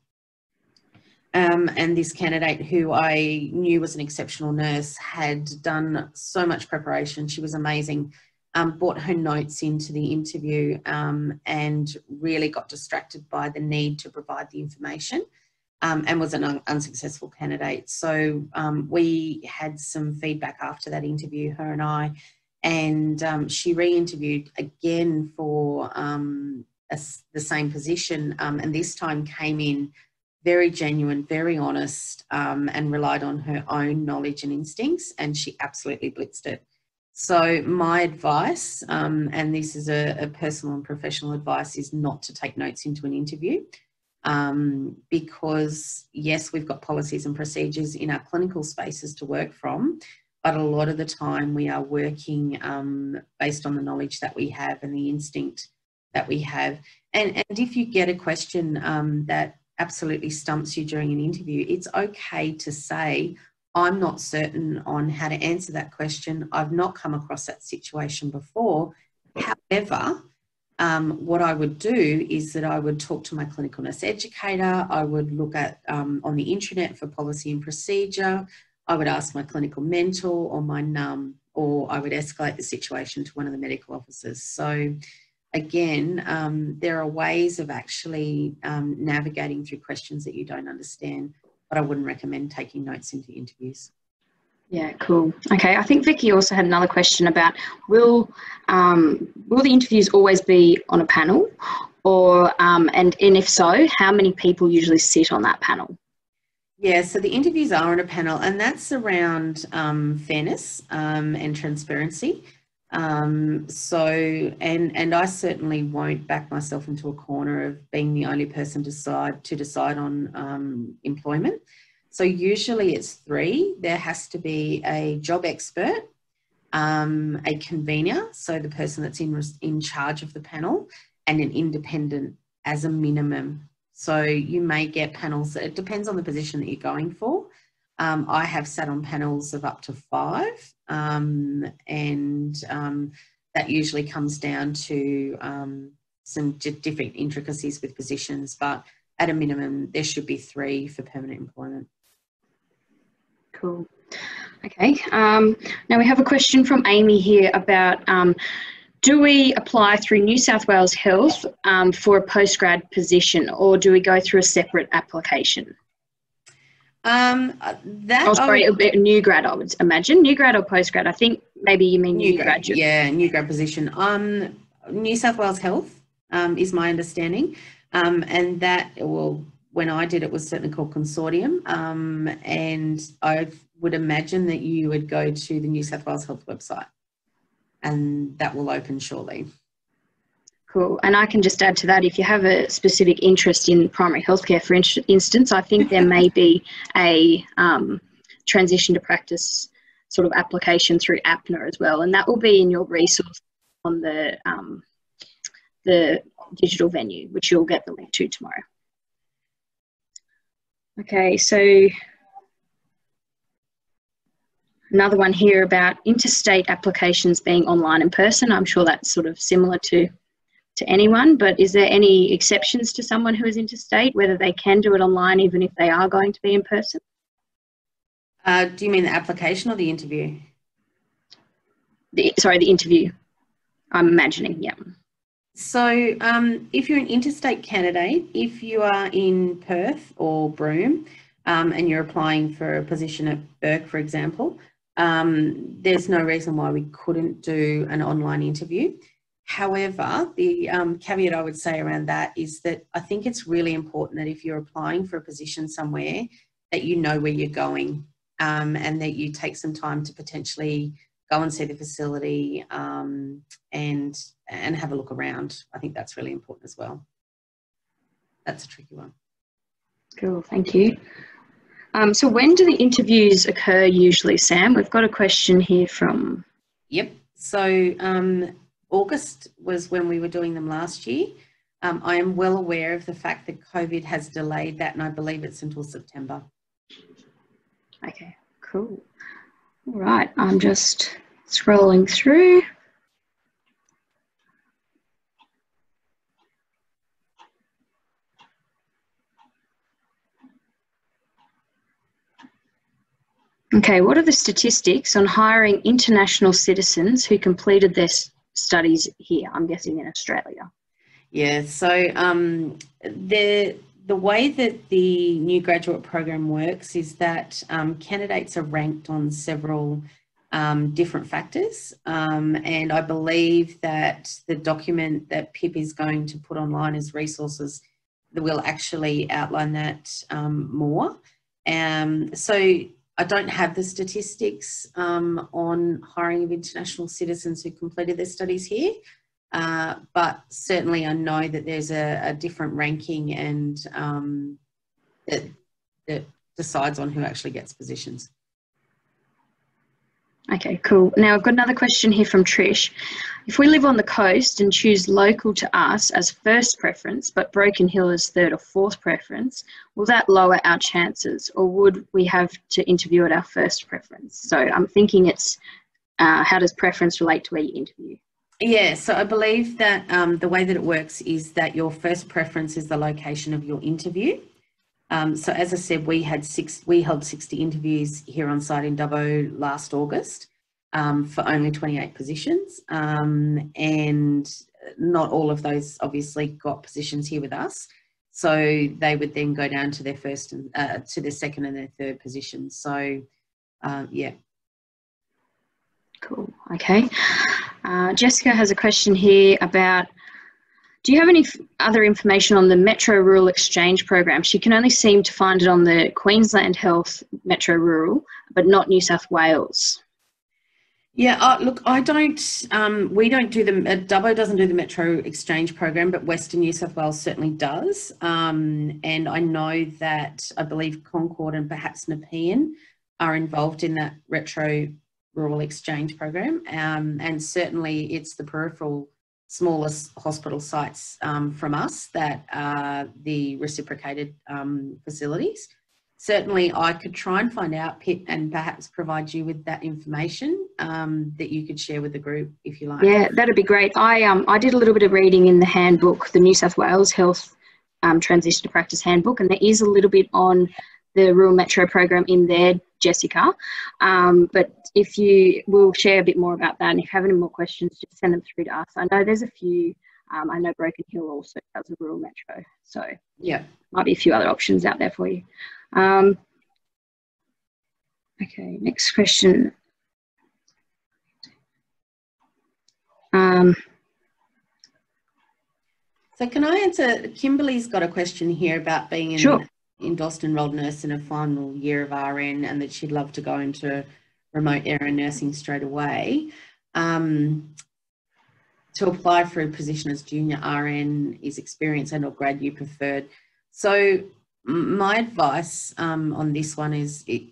Um, and this candidate, who I knew was an exceptional nurse, had done so much preparation. She was amazing. Um, brought her notes into the interview and really got distracted by the need to provide the information um, and was an un- unsuccessful candidate. So um, we had some feedback after that interview, her and I, and um, she re-interviewed again for um, a, the same position, um, and this time came in very genuine, very honest, um, and relied on her own knowledge and instincts, and she absolutely blitzed it. So my advice, and this is a, a personal and professional advice, is not to take notes into an interview um, because yes, we've got policies and procedures in our clinical spaces to work from, but a lot of the time we are working um, based on the knowledge that we have and the instinct that we have. And, and if you get a question um, that absolutely stumps you during an interview, it's okay to say, I'm not certain on how to answer that question. I've not come across that situation before. However, um, what I would do is that I would talk to my clinical nurse educator. I would look at um, on the intranet for policy and procedure. I would ask my clinical mentor or my NUM, or I would escalate the situation to one of the medical officers. So, again, um, there are ways of actually um, navigating through questions that you don't understand, but I wouldn't recommend taking notes into interviews. Yeah, cool. Okay, I think Vicky also had another question about will um, will the interviews always be on a panel, or um, and and if so, how many people usually sit on that panel? Yeah, so the interviews are on a panel, and that's around um, fairness um, and transparency. Um, so, and and I certainly won't back myself into a corner of being the only person decide to decide on um, employment. So usually it's three. There has to be a job expert, um, a convener, so the person that's in, in charge of the panel, and an independent as a minimum. So you may get panels, it depends on the position that you're going for. Um, I have sat on panels of up to five, um, and um, that usually comes down to um, some different intricacies with positions, but at a minimum, there should be three for permanent employment. Cool. Okay. Um, now we have a question from Amy here about um, do we apply through New South Wales Health um, for a postgrad position or do we go through a separate application? Um, uh, that oh, sorry, a bit new grad, I would imagine. New grad or post grad. I think maybe you mean new, new grad. Yeah, new grad position. Um, New South Wales Health um, is my understanding. Um, and that, well, when I did it was certainly called Consortium. Um, and I would imagine that you would go to the New South Wales Health website and that will open shortly. Cool. And I can just add to that if you have a specific interest in primary healthcare, for instance, I think there may be a um, transition to practice sort of application through APNA as well, and that will be in your resource on the um, the digital venue, which you'll get the link to tomorrow. Okay, so another one here about interstate applications being online in person. I'm sure that's sort of similar to to anyone, but is there any exceptions to someone who is interstate, whether they can do it online even if they are going to be in person? Uh, do you mean the application or the interview? The, sorry, the interview. I'm imagining, yeah. So, um, if you're an interstate candidate, if you are in Perth or Broome um, and you're applying for a position at Bourke, for example, um, there's no reason why we couldn't do an online interview. However, the um, caveat I would say around that is that I think it's really important that if you're applying for a position somewhere, that you know where you're going um, and that you take some time to potentially go and see the facility um, and and have a look around. I think that's really important as well. That's a tricky one. Cool, thank you. Um, so when do the interviews occur usually, Sam? We've got a question here from. Yep. So um, August was when we were doing them last year. Um, I am well aware of the fact that COVID has delayed that, and I believe it's until September. Okay, cool. All right, I'm just scrolling through. Okay, what are the statistics on hiring international citizens who completed their studies here, I'm guessing in Australia. Yeah, so um, the the way that the new graduate program works is that um, candidates are ranked on several um, different factors, um, and I believe that the document that Pip is going to put online as resources that will actually outline that um, more. Um, so I don't have the statistics um, on hiring of international citizens who completed their studies here, uh, but certainly I know that there's a, a different ranking and um, that, that decides on who actually gets positions. Okay, cool. Now I've got another question here from Trish. If we live on the coast and choose local to us as first preference, but Broken Hill as third or fourth preference, will that lower our chances or would we have to interview at our first preference? So I'm thinking it's uh, how does preference relate to where you interview? Yeah, so I believe that um, the way that it works is that your first preference is the location of your interview. Um, so as I said, we had six, we held 60 interviews here on site in Dubbo last August um, for only 28 positions. Um, and not all of those obviously got positions here with us. So they would then go down to their first and uh, to their second and their third position. So um, yeah. Cool. Okay. Uh, Jessica has a question here about do you have any other information on the Metro Rural Exchange program? She can only seem to find it on the Queensland Health Metro Rural, but not New South Wales. Yeah, uh, look, I don't, um, we don't do the, uh, Dubbo doesn't do the Metro Exchange program, but Western New South Wales certainly does. Um, and I know that I believe Concord and perhaps Nepean are involved in that Metro Rural Exchange program. Um, and certainly it's the peripheral smallest hospital sites um, from us that are the reciprocated um, facilities. Certainly, I could try and find out, Pip, and perhaps provide you with that information um, that you could share with the group if you like. Yeah, that'd be great. I um I did a little bit of reading in the handbook, the New South Wales Health um, Transition to Practice Handbook, and there is a little bit on the Rural Metro program in there, Jessica. Um, but if you will share a bit more about that, and if you have any more questions, just send them through to us. I know there's a few. Um, I know Broken Hill also does a rural metro, so yeah, might be a few other options out there for you. Um, okay, next question. Um, So can I answer? Kimberly's got a question here about being in, Sure. Endorsed enrolled nurse in a final year of RN and that she'd love to go into remote area nursing straight away. Um, to apply for a position as junior RN is experience and or grad you preferred. So my advice um, on this one is it,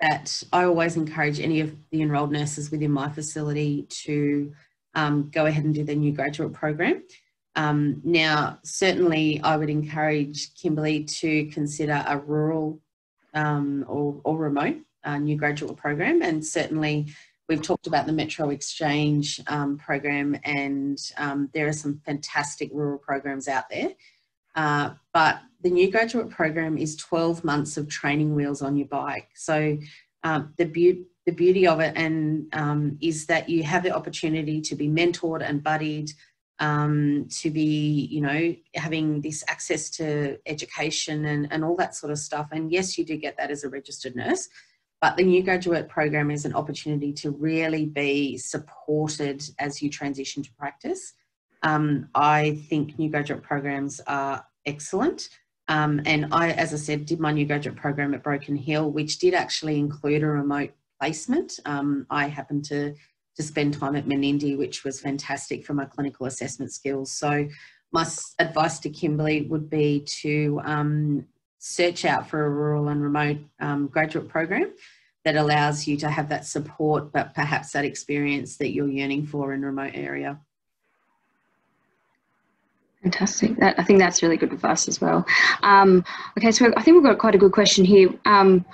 that I always encourage any of the enrolled nurses within my facility to um, go ahead and do their new graduate program. Um, now, certainly, I would encourage Kimberly to consider a rural um, or, or remote uh, new graduate program, and certainly we've talked about the Metro Exchange um, program, and um, there are some fantastic rural programs out there. Uh, but the new graduate program is 12 months of training wheels on your bike. So um, the, be- the beauty of it and um, is that you have the opportunity to be mentored and buddied um, to be, you know, having this access to education and, and all that sort of stuff. And yes, you do get that as a registered nurse, but the new graduate program is an opportunity to really be supported as you transition to practice. Um, I think new graduate programs are excellent. Um, and I, as I said, did my new graduate program at Broken Hill, which did actually include a remote placement. Um, I happened to to spend time at Menindee, which was fantastic for my clinical assessment skills. So my advice to Kimberly would be to um, search out for a rural and remote um, graduate program that allows you to have that support, but perhaps that experience that you're yearning for in a remote area. Fantastic. That, I think that's really good advice as well. Um, okay, so I think we've got quite a good question here. Um,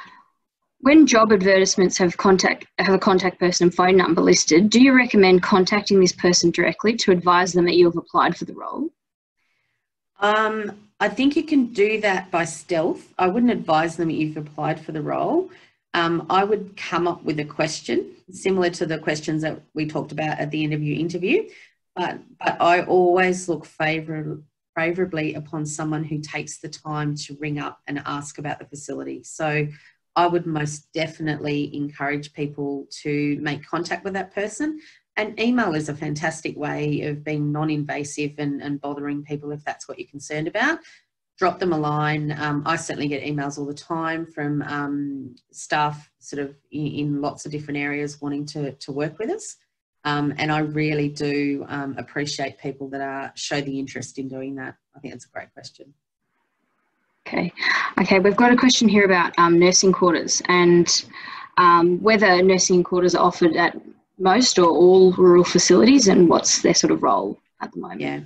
when job advertisements have contact have a contact person and phone number listed, do you recommend contacting this person directly to advise them that you have applied for the role? Um, I think you can do that by stealth. I wouldn't advise them that you've applied for the role. Um, I would come up with a question similar to the questions that we talked about at the interview interview, but but I always look favour, favourably upon someone who takes the time to ring up and ask about the facility. So I would most definitely encourage people to make contact with that person. And email is a fantastic way of being non invasive and, and bothering people if that's what you're concerned about. Drop them a line. Um, I certainly get emails all the time from um, staff sort of in, in, lots of different areas wanting to, to work with us. Um, and I really do um, appreciate people that are show the interest in doing that. I think that's a great question. Okay, okay. We've got a question here about um, nursing quarters and um, whether nursing quarters are offered at most or all rural facilities, and what's their sort of role at the moment. Yeah.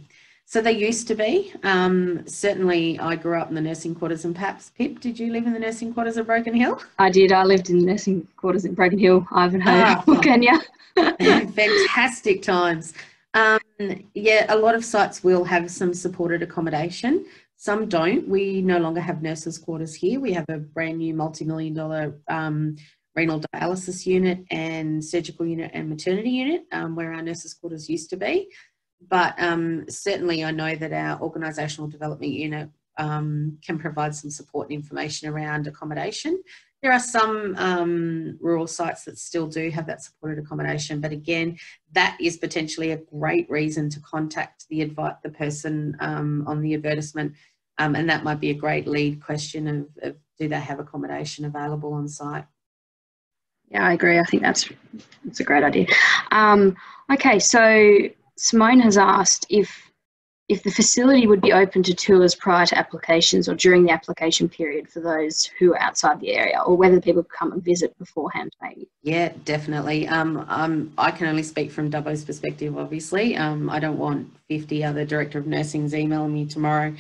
So they used to be. Um, certainly, I grew up in the nursing quarters, and perhaps Pip, did you live in the nursing quarters of Broken Hill? I did. I lived in the nursing quarters in Broken Hill, Ivanhoe, ah, Kenya. Fantastic times. Um, yeah, a lot of sites will have some supported accommodation. Some don't. We no longer have nurses' quarters here. We have a brand new multi-million dollar um, renal dialysis unit and surgical unit and maternity unit um, where our nurses' quarters used to be. But um, certainly, I know that our organisational development unit um, can provide some support and information around accommodation. There are some um, rural sites that still do have that supported accommodation, but again, that is potentially a great reason to contact the advice, the person um, on the advertisement, um, and that might be a great lead question of, of, do they have accommodation available on site? Yeah, I agree. I think that's that's a great idea. Um, okay, so Simone has asked if if the facility would be open to tours prior to applications or during the application period for those who are outside the area, or whether people come and visit beforehand, maybe. Yeah, definitely. Um, um, I can only speak from Dubbo's perspective, obviously. Um, I don't want 50 other director of nursings emailing me tomorrow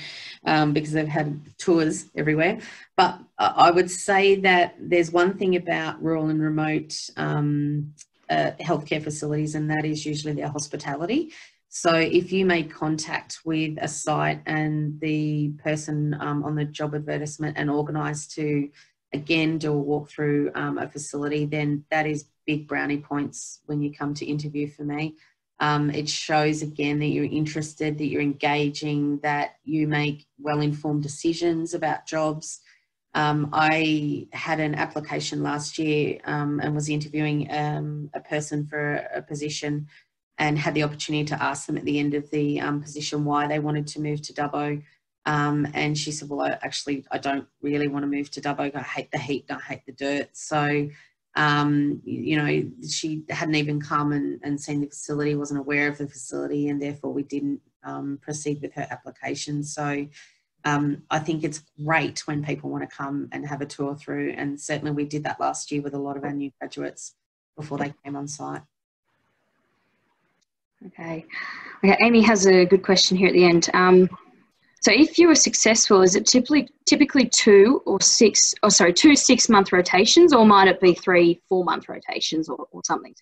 um, because they've had tours everywhere. But I would say that there's one thing about rural and remote um, uh, healthcare facilities, and that is usually their hospitality. So if you made contact with a site and the person um, on the job advertisement and organised to again do a walk through um, a facility, then that is big brownie points when you come to interview for me. Um, it shows again that you're interested, that you're engaging, that you make well informed decisions about jobs. Um, I had an application last year um, and was interviewing um, a person for a position and had the opportunity to ask them at the end of the um, position why they wanted to move to Dubbo. Um, and she said, well, I actually, I don't really want to move to Dubbo. I hate the heat, I hate the dirt. So, um, you know, she hadn't even come and, and seen the facility, wasn't aware of the facility, and therefore we didn't um, proceed with her application. So um, I think it's great when people want to come and have a tour through. And certainly we did that last year with a lot of our new graduates before they came on site. Okay. Okay, Amy has a good question here at the end. Um, so if you were successful, is it typically typically two or six, or sorry, two six month rotations, or might it be three four month rotations, or, or something?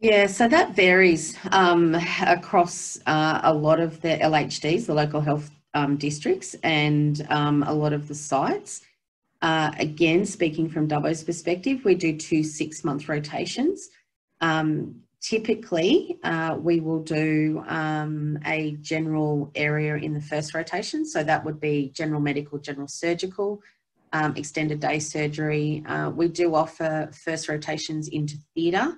Yeah, so that varies um, across uh, a lot of the LHDs, the local health um, districts, and um, a lot of the sites. Uh, again, speaking from Dubbo's perspective, we do two six month rotations. Um, typically, uh, we will do um, a general area in the first rotation. So that would be general medical, general surgical, um, extended day surgery. Uh, we do offer first rotations into theatre.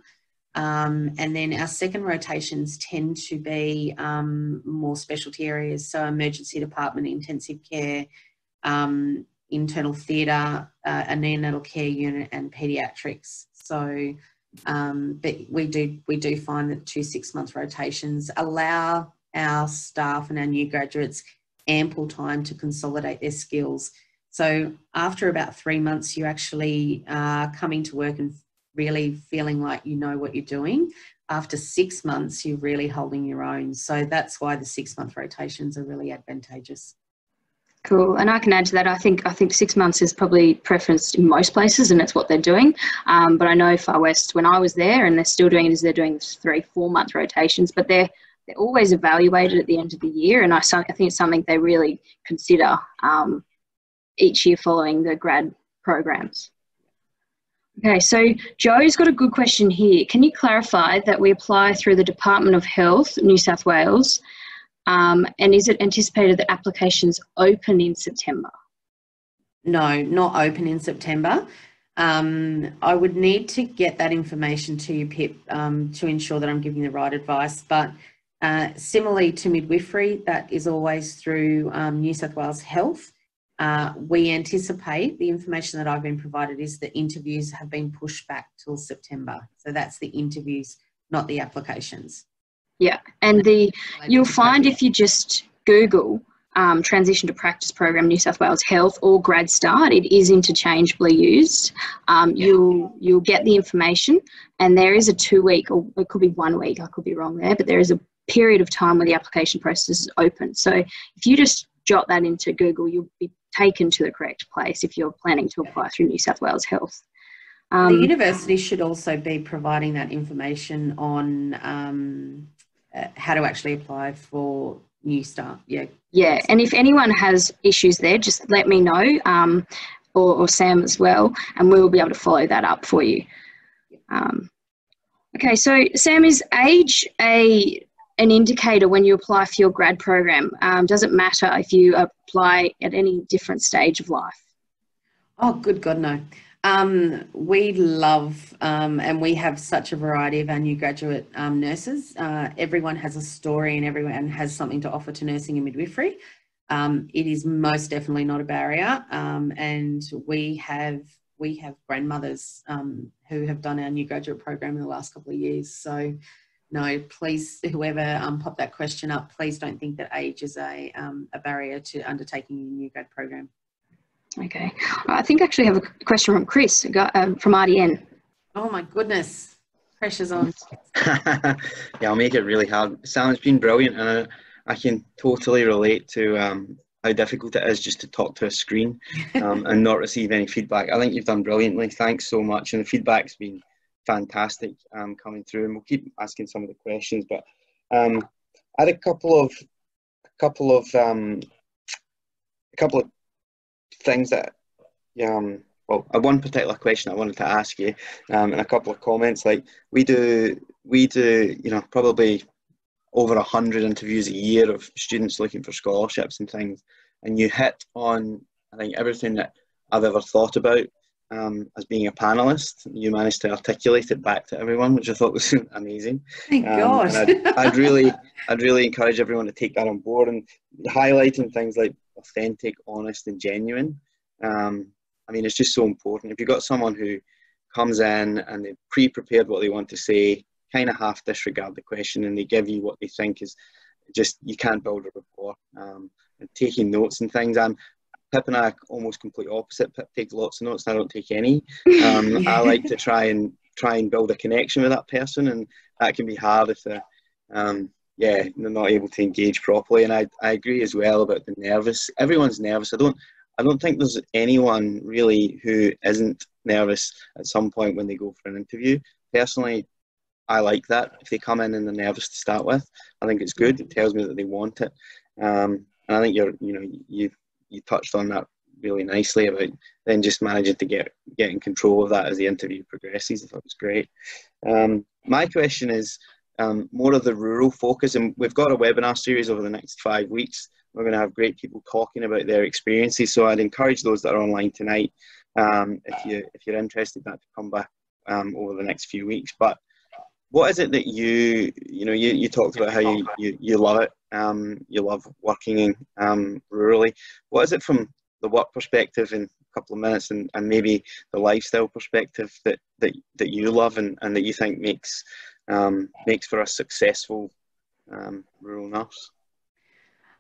Um, and then our second rotations tend to be um, more specialty areas, so emergency department, intensive care, um, internal theatre, uh, a neonatal care unit, and paediatrics. So, um, but we do we do find that two six month rotations allow our staff and our new graduates ample time to consolidate their skills. So after about three months, you actually are coming to work and really feeling like you know what you're doing. After six months, you're really holding your own. So that's why the six month rotations are really advantageous. Cool, and I can add to that. I think I think six months is probably preferenced in most places, and it's what they're doing. Um, but I know Far West, when I was there, and they're still doing it, is they're doing three, four month rotations. But they're they're always evaluated at the end of the year, and I, I think it's something they really consider um, each year following the grad programs. Okay, so Joe's got a good question here. Can you clarify that we apply through the Department of Health, New South Wales, um, and is it anticipated that applications open in September? No, not open in September. Um, I would need to get that information to you, Pip, um, to ensure that I'm giving the right advice. But uh, similarly to midwifery, that is always through um, New South Wales Health. Uh, we anticipate the information that I've been provided is that interviews have been pushed back till September. So that's the interviews, not the applications. Yeah, and the you'll find if you just Google um, transition to practice program New South Wales Health or Grad Start, it is interchangeably used. Um, yeah. You'll you'll get the information, and there is a two week or it could be one week. I could be wrong there, but there is a period of time where the application process is open. So if you just jot that into Google, you'll be taken to the correct place if you're planning to apply through New South Wales Health. Um, the university should also be providing that information on um, uh, how to actually apply for New Start. Yeah. Yeah, and if anyone has issues there, just let me know, um, or, or, Sam as well, and we will be able to follow that up for you. Um, okay, so Sam, is age a an indicator when you apply for your grad program? Um, does it matter if you apply at any different stage of life? Oh, good God, no. Um, we love um, and we have such a variety of our new graduate um, nurses. Uh, everyone has a story and everyone has something to offer to nursing and midwifery. Um, it is most definitely not a barrier, um, and we have we have grandmothers um, who have done our new graduate program in the last couple of years. So no, please, whoever popped that question up, please don't think that age is a, a barrier to undertaking a new grad program. Okay. I think I actually have a question from Chris um, from RDN. Oh my goodness. Pressure's on. yeah, I'll make it really hard. Sam, it's been brilliant and I, I can totally relate to um, how difficult it is just to talk to a screen um, and not receive any feedback. I think you've done brilliantly. Thanks so much. And the feedback's been fantastic um, coming through, and we'll keep asking some of the questions. But um, I had a couple of a couple of um, a couple of things that um, well, uh, one particular question I wanted to ask you, um, and a couple of comments. Like we do, we do, you know, probably over a hundred interviews a year of students looking for scholarships and things, and you hit on I think everything that I've ever thought about um, as being a panelist. You managed to articulate it back to everyone, which I thought was amazing. Thank um, God. I'd, I'd, really, I'd really encourage everyone to take that on board and highlighting things like authentic, honest, and genuine. Um, I mean, it's just so important. If you've got someone who comes in and they've pre-prepared what they want to say, kind of half disregard the question, and they give you what they think is just you can't build a rapport. Um, and taking notes and things. I'm Pip and I are almost complete opposite. Pip takes lots of notes, and I don't take any. Um, I like to try and try and build a connection with that person, and that can be hard if they're, um, yeah, they're not able to engage properly. And I, I agree as well about the nervous. Everyone's nervous. I don't I don't think there's anyone really who isn't nervous at some point when they go for an interview. Personally, I like that. If they come in and they're nervous to start with, I think it's good. It tells me that they want it. Um, and I think you're, you know, you you touched on that really nicely about then just managing to get get in control of that as the interview progresses. I thought it was great. Um, my question is um, more of the rural focus, and we've got a webinar series over the next five weeks. We're going to have great people talking about their experiences. So I'd encourage those that are online tonight, um, if you if you're interested, that to come back um, over the next few weeks. But what is it that you you know you, you talked about how you, you, you love it um, you love working in um, rurally what is it from the work perspective in a couple of minutes and, and maybe the lifestyle perspective that, that, that you love and, and that you think makes um, makes for a successful um, rural nurse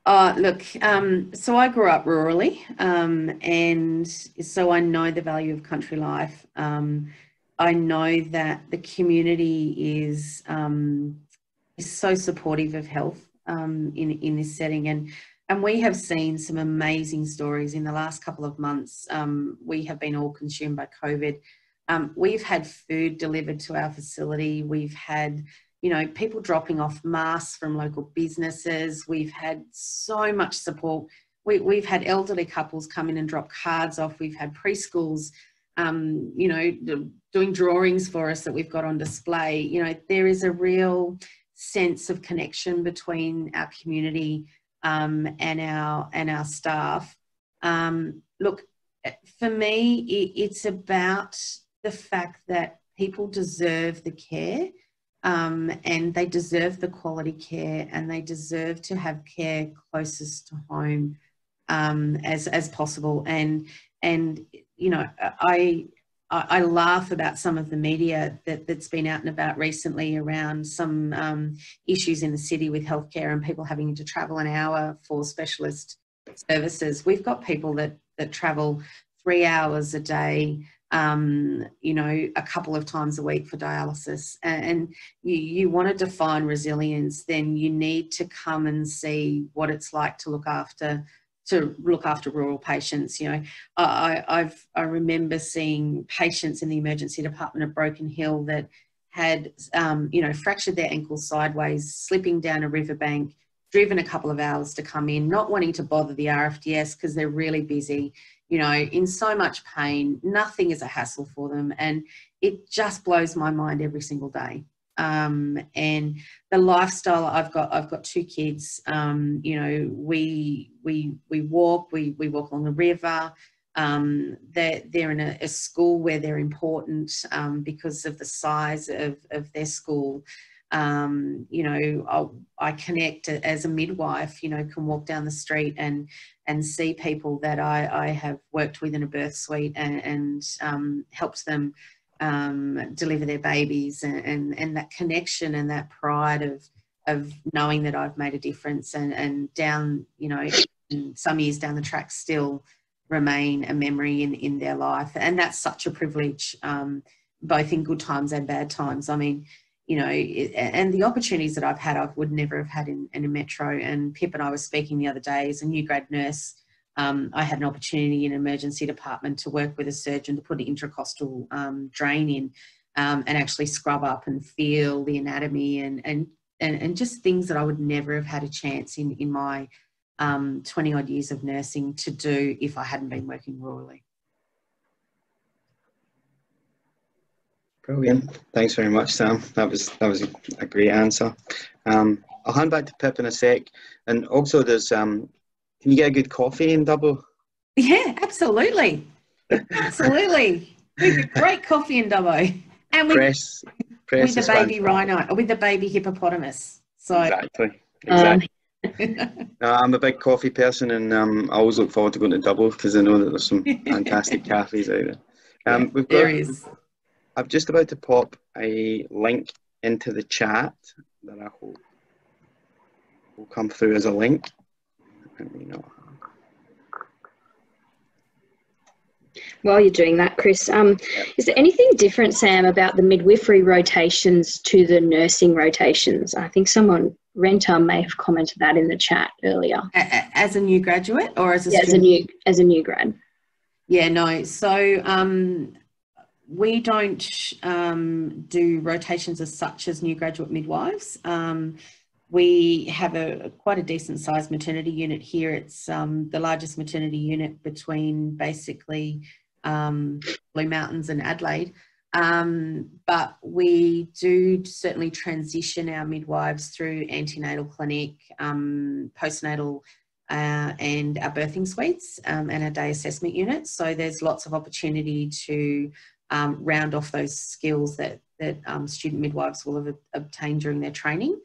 uh, look, um, so I grew up rurally, um, and so I know the value of country life. Um, I know that the community is um, is so supportive of health in in this setting, and and we have seen some amazing stories in the last couple of months. We have been all consumed by COVID. Um, we've had food delivered to our facility. We've had you know people dropping off masks from local businesses. We've had so much support. We, we've had elderly couples come in and drop cards off. We've had preschools um, you know, doing drawings for us that we've got on display. You know, there is a real sense of connection between our community um, and our and our staff. Um, look, for me, it, it's about the fact that people deserve the care. Um, and they deserve the quality care and they deserve to have care closest to home um, as as possible and and you know, I, I laugh about some of the media that, that's been out and about recently around some um, issues in the city with healthcare and people having to travel an hour for specialist services. We've got people that, that travel three hours a day, um, you know, a couple of times a week for dialysis. And, you, you want to define resilience, then you need to come and see what it's like to look after to look after rural patients. You know, I, I've I remember seeing patients in the emergency department at Broken Hill that had um, you know fractured their ankle sideways, slipping down a riverbank, driven a couple of hours to come in, not wanting to bother the RFDS because they're really busy. You know, in so much pain, nothing is a hassle for them, and it just blows my mind every single day. Um, and the lifestyle I've got I've got two kids um, you know we we we walk we we walk along the river. Um, they're, they're in a, a, school where they're important um, because of the size of, of their school um, you know I'll, i connect as a midwife you know can walk down the street and and see people that I, I have worked with in a birth suite and, and um, helped them um, deliver their babies and, and, and, that connection and that pride of, of knowing that I've made a difference and, and down, you know, some years down the track still remain a memory in, in their life. And that's such a privilege, um, both in good times and bad times. I mean, you know, it, and the opportunities that I've had, I would never have had in, in a metro. And Pip and I were speaking the other day as a new grad nurse um, I had an opportunity in emergency department to work with a surgeon to put an intercostal um, drain in um, and actually scrub up and feel the anatomy and, and, and, and, just things that I would never have had a chance in, in my um, 20 odd years of nursing to do if I hadn't been working rurally. Brilliant. Thanks very much, Sam. That was that was a great answer. Um, I'll hand back to Pip in a sec. And also, there's um, can you get a good coffee in Dubbo? Yeah, absolutely. absolutely. We get great coffee in Dubbo. And we press, press with the baby rhino, or with the baby hippopotamus. So Exactly. Um, Exactly. No, I'm a big coffee person, and um, I always look forward to going to Dubbo because I know that there's some fantastic cafes out there. Um, we've got, there is. I'm just about to pop a link into the chat that I hope will come through as a link. Let me know. While you're doing that, Chris, um, is there anything different, Sam, about the midwifery rotations to the nursing rotations? I think someone, Rentar, may have commented that in the chat earlier. A- a- As a new graduate or as a Yeah, as a new as a new grad. Yeah, no. So um, we don't um, do rotations as such as new graduate midwives. Um, we have a quite a decent sized maternity unit here. It's um, the largest maternity unit between basically um, Blue Mountains and Adelaide. Um, but we do certainly transition our midwives through antenatal clinic, um, postnatal uh, and our birthing suites um, and our day assessment units. So there's lots of opportunity to um, round off those skills that, that um, student midwives will have obtained during their training.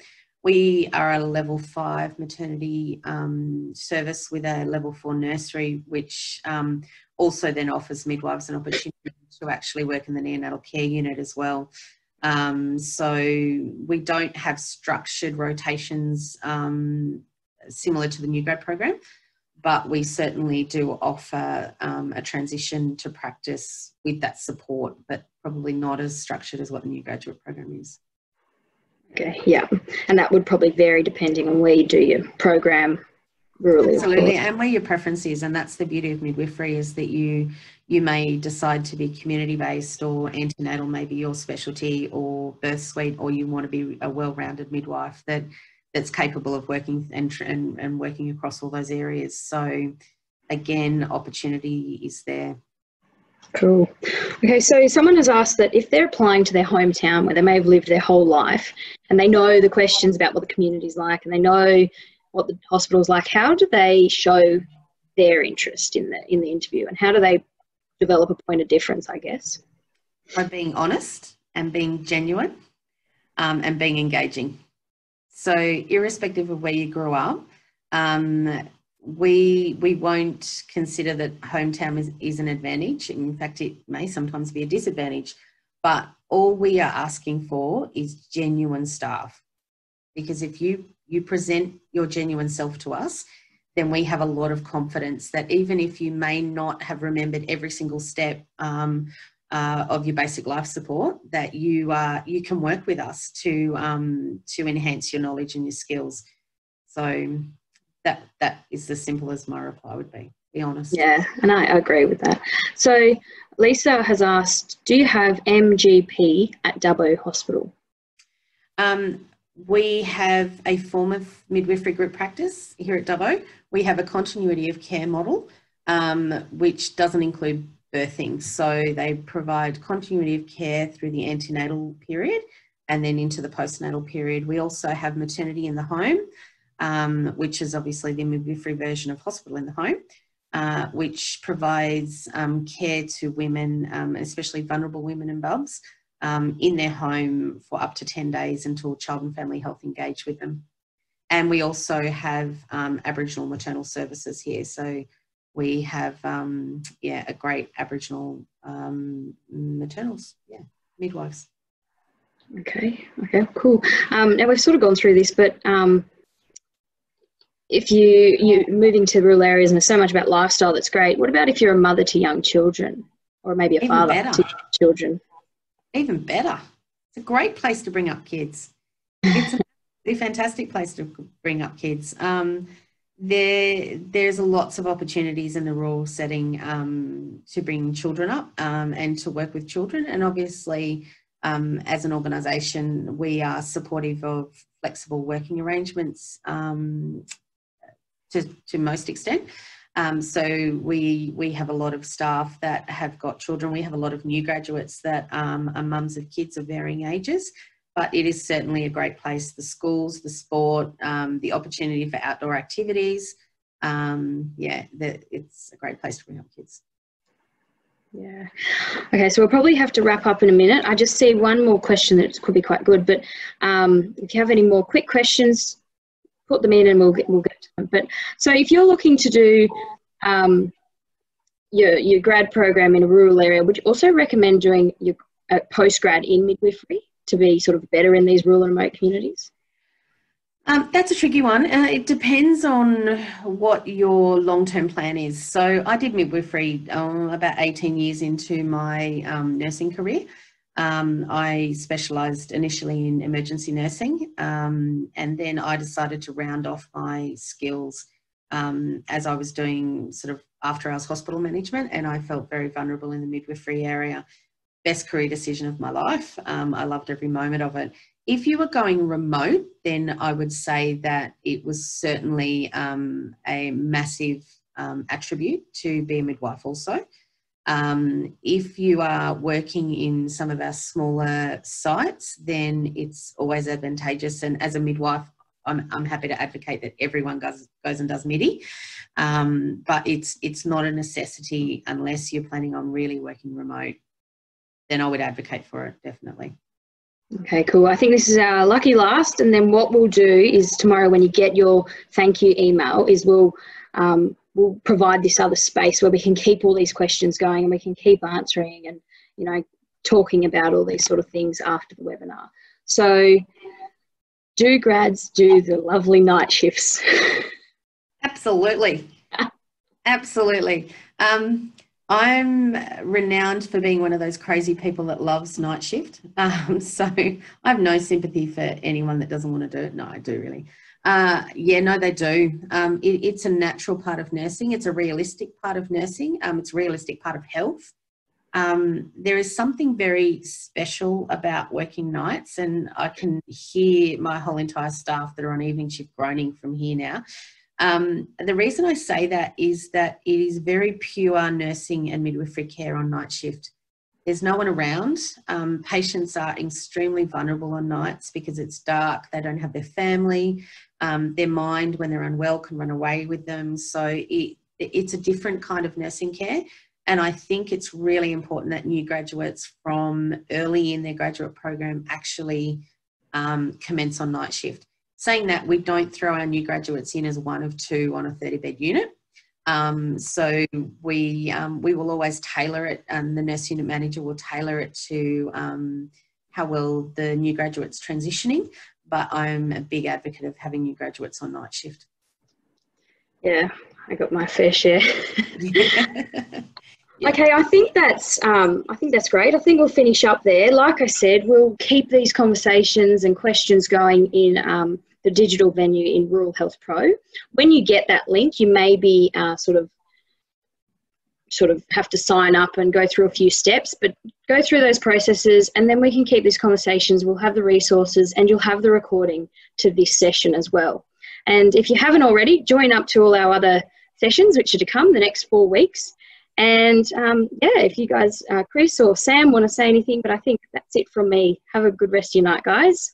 We are a level five maternity um, service with a level four nursery, which um, also then offers midwives an opportunity to actually work in the neonatal care unit as well. Um, so we don't have structured rotations um, similar to the new grad program, but we certainly do offer um, a transition to practice with that support, but probably not as structured as what the new graduate program is. Okay, yeah, and that would probably vary depending on where you do your program. Rurally, Absolutely, and where your preference is, and that's the beauty of midwifery is that you you may decide to be community based or antenatal, maybe your specialty, or birth suite, or you want to be a well rounded midwife that that's capable of working and, and and working across all those areas. So again, opportunity is there. Cool. Okay, so someone has asked that if they're applying to their hometown where they may have lived their whole life and they know the questions about what the community's like and they know what the hospital's like, how do they show their interest in the in the interview and how do they develop a point of difference, I guess? by being honest and being genuine um, and being engaging. So, irrespective of where you grew up, um, we we won't consider that hometown is, is an advantage. In fact, it may sometimes be a disadvantage. But all we are asking for is genuine staff, because if you you present your genuine self to us, then we have a lot of confidence that even if you may not have remembered every single step um, uh, of your basic life support that you uh, you can work with us to um, to enhance your knowledge and your skills. So that that is as simple as my reply would be. Be honest. Yeah, and I agree with that. So Lisa has asked, do you have MGP at Dubbo Hospital? Um, we have a form of midwifery group practice here at Dubbo. We have a continuity of care model, um, which doesn't include birthing. So they provide continuity of care through the antenatal period and then into the postnatal period. We also have maternity in the home, um, which is obviously the midwifery version of hospital in the home. Uh, which provides um, care to women, um, especially vulnerable women and bubs, um, in their home for up to 10 days until Child and Family Health engage with them. And we also have um, Aboriginal maternal services here. So we have, um, yeah, a great Aboriginal um, maternals, yeah, midwives. Okay, okay, cool. Um, now we've sort of gone through this, but um, if you you moving to rural areas and there's so much about lifestyle, that's great. What about if you're a mother to young children, or maybe a Even father better. to children? Even better. It's a great place to bring up kids. It's a, a fantastic place to bring up kids. Um, there, there's lots of opportunities in the rural setting um, to bring children up um, and to work with children. And obviously, um, as an organisation, we are supportive of flexible working arrangements um, to, to most extent. Um, so we we have a lot of staff that have got children. We have a lot of new graduates that um, are mums of kids of varying ages. But it is certainly a great place. The schools, the sport, um, the opportunity for outdoor activities. Um, yeah, the, it's a great place to bring up kids. Yeah. Okay, so we'll probably have to wrap up in a minute. I just see one more question that could be quite good, but um, if you have any more quick questions, put them in and we'll get, we'll get to them. But so if you're looking to do um, your, your grad program in a rural area, would you also recommend doing your uh, post grad in midwifery to be sort of better in these rural and remote communities? Um, that's a tricky one. Uh, it depends on what your long term plan is. So, I did midwifery um, about 18 years into my um, nursing career. Um, I specialised initially in emergency nursing, um, and then I decided to round off my skills um, as I was doing sort of after hours hospital management, and I felt very vulnerable in the midwifery area. Best career decision of my life. I loved every moment of it if you were going remote, then I would say that it was certainly um, a massive um, attribute to be a midwife also. Um, if you are working in some of our smaller sites, then it's always advantageous. And as a midwife, I'm, I'm happy to advocate that everyone goes, goes and does MIDI, um, but it's, it's not a necessity unless you're planning on really working remote. Then I would advocate for it, definitely. Okay, cool. I think this is our lucky last, and then what we'll do is tomorrow when you get your thank you email is we'll um, we'll provide this other space where we can keep all these questions going and we can keep answering and you know talking about all these sort of things after the webinar. So, do grads do the lovely night shifts? Absolutely, absolutely. Um, I'm renowned for being one of those crazy people that loves night shift. Um, so I have no sympathy for anyone that doesn't want to do it. No, I do really. Uh, yeah, no, they do. Um, it, it's a natural part of nursing. It's a realistic part of nursing. Um, it's a realistic part of health. Um, there is something very special about working nights, and I can hear my whole entire staff that are on evening shift groaning from here now um, the reason I say that is that it is very pure nursing and midwifery care on night shift. There's no one around. Um, patients are extremely vulnerable on nights because it's dark, they don't have their family, um, their mind, when they're unwell, can run away with them. So it, it's a different kind of nursing care. And I think it's really important that new graduates from early in their graduate program actually um, commence on night shift Saying that, we don't throw our new graduates in as one of two on a 30 bed unit. Um, so we um, we will always tailor it, and the nurse unit manager will tailor it to um, how well the new graduates transitioning. But I'm a big advocate of having new graduates on night shift. Yeah, I got my fair share. Yeah. Okay, I think that's um, I think that's great. I think we'll finish up there. Like I said, we'll keep these conversations and questions going in um, the digital venue in Rural Health Pro. When you get that link, you may be uh, sort of sort of have to sign up and go through a few steps, but go through those processes and then we can keep these conversations. We'll have the resources and you'll have the recording to this session as well. And if you haven't already, join up to all our other sessions, which are to come the next four weeks. And um, yeah, if you guys, uh, Chris or Sam, want to say anything, but I think that's it from me. Have a good rest of your night, guys.